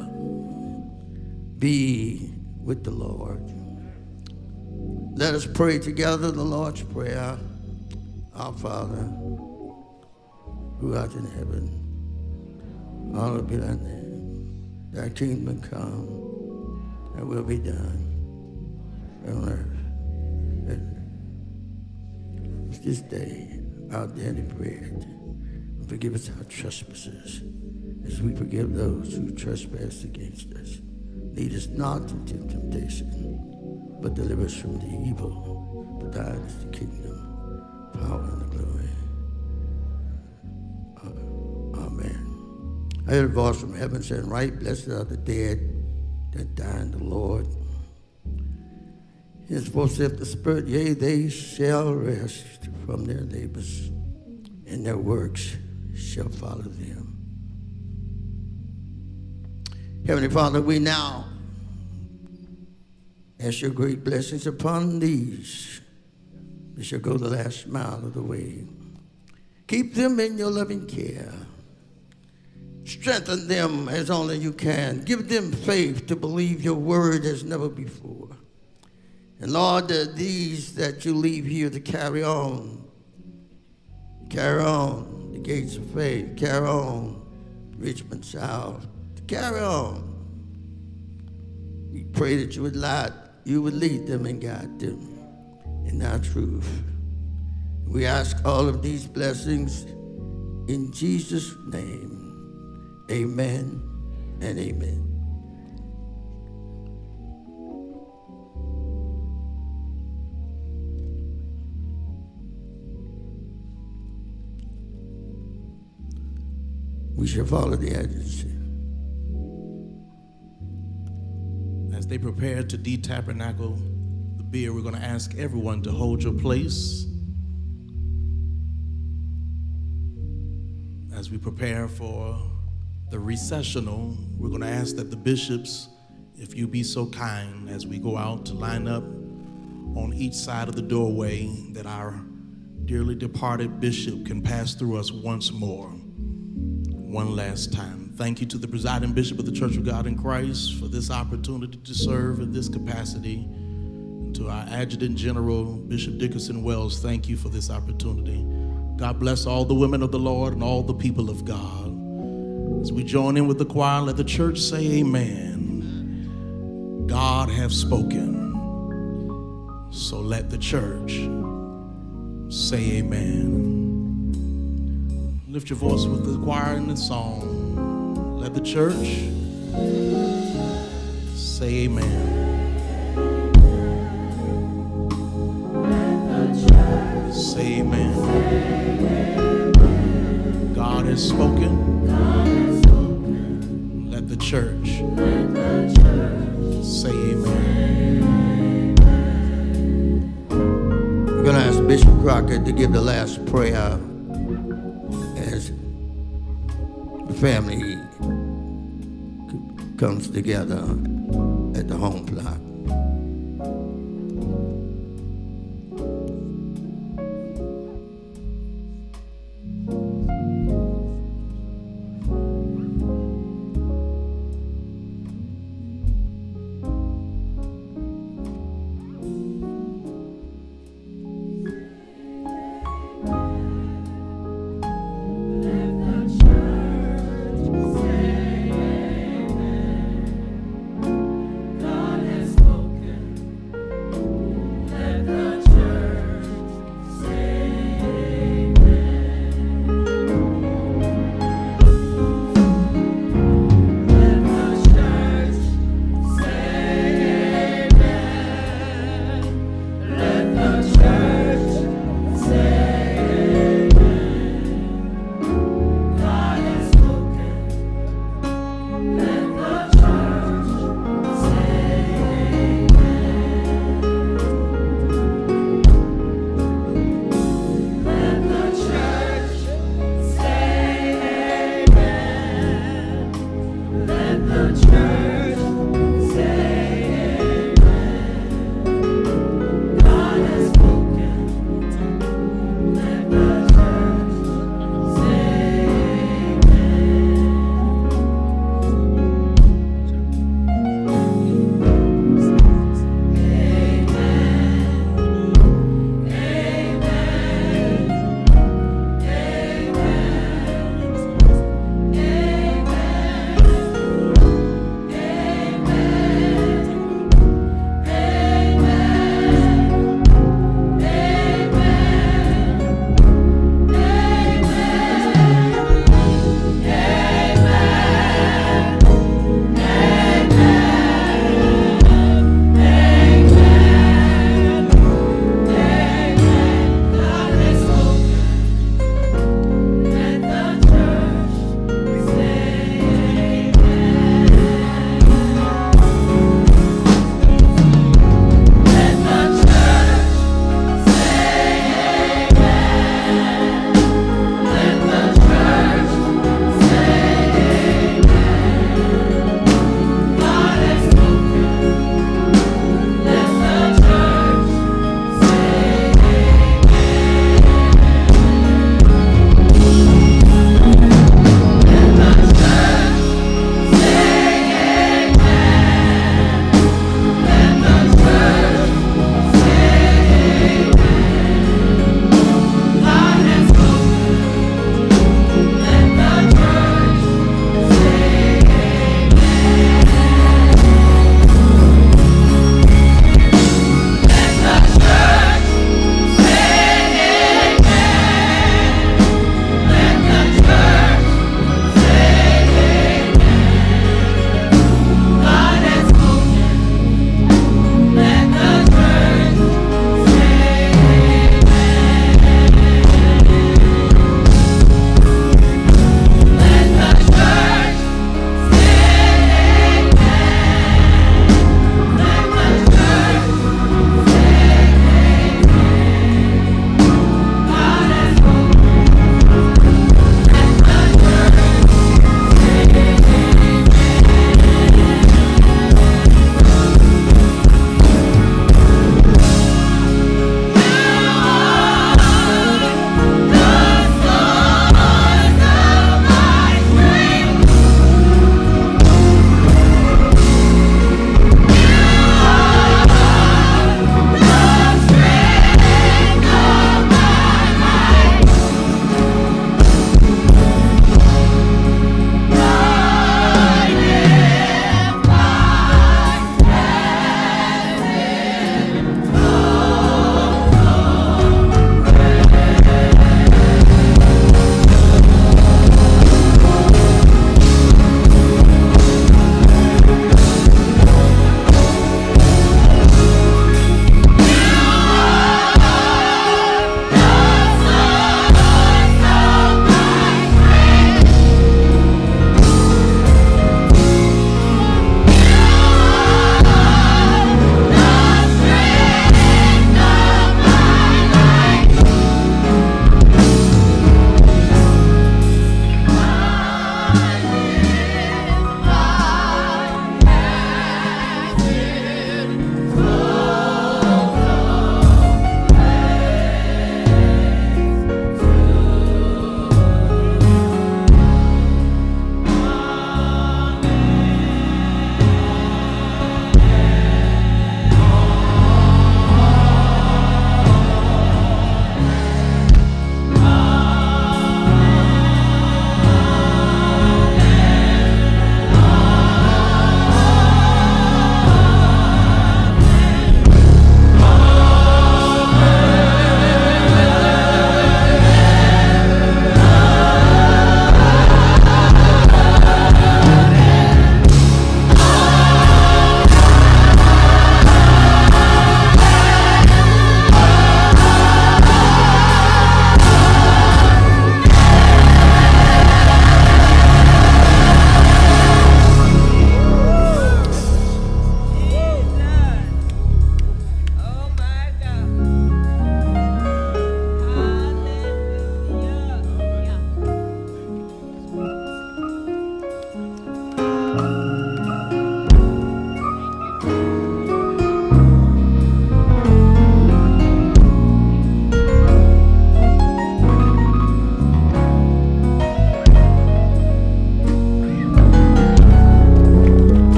be with the Lord. Let us pray together the Lord's Prayer. Our Father, who art in heaven, hallowed be thy name. Thy kingdom come, thy will be done on earth It's this day our daily bread. And forgive us our trespasses as we forgive those who trespass against us. Lead us not into temptation, but deliver us from the evil. For thine is the kingdom, power, and the glory. Uh, amen. I heard a voice from heaven saying, Right, blessed are the dead that die in the Lord. Henceforth saith the Spirit, yea, they shall rest from their labors, and their works shall follow them. Heavenly Father, we now ask your great blessings upon these that shall go the last mile of the way. Keep them in your loving care. Strengthen them as only you can. Give them faith to believe your word as never before. And Lord, these that you leave here to carry on, carry on the gates of faith, carry on Richmond South, to carry on. We pray that you would light, you would lead them and guide them in our truth. We ask all of these blessings in Jesus' name. Amen and amen. We shall follow the agency. As they prepare to detabernacle bier, we're going to ask everyone to hold your place as we prepare for the recessional. We're going to ask that the bishops, if you be so kind, as we go out to line up on each side of the doorway, that our dearly departed bishop can pass through us once more, one last time. Thank you to the presiding bishop of the Church of God in Christ for this opportunity to serve in this capacity. To our adjutant general, Bishop Dickerson Wells, thank you for this opportunity. God bless all the women of the Lord and all the people of God. As we join in with the choir, let the church say amen. God have spoken. So let the church say amen. Lift your voice with the choir and the song. Let the church say amen. Say amen. God has spoken. Let the church say amen. We're going to ask Bishop Crockett to give the last prayer as the family comes together at the home plot.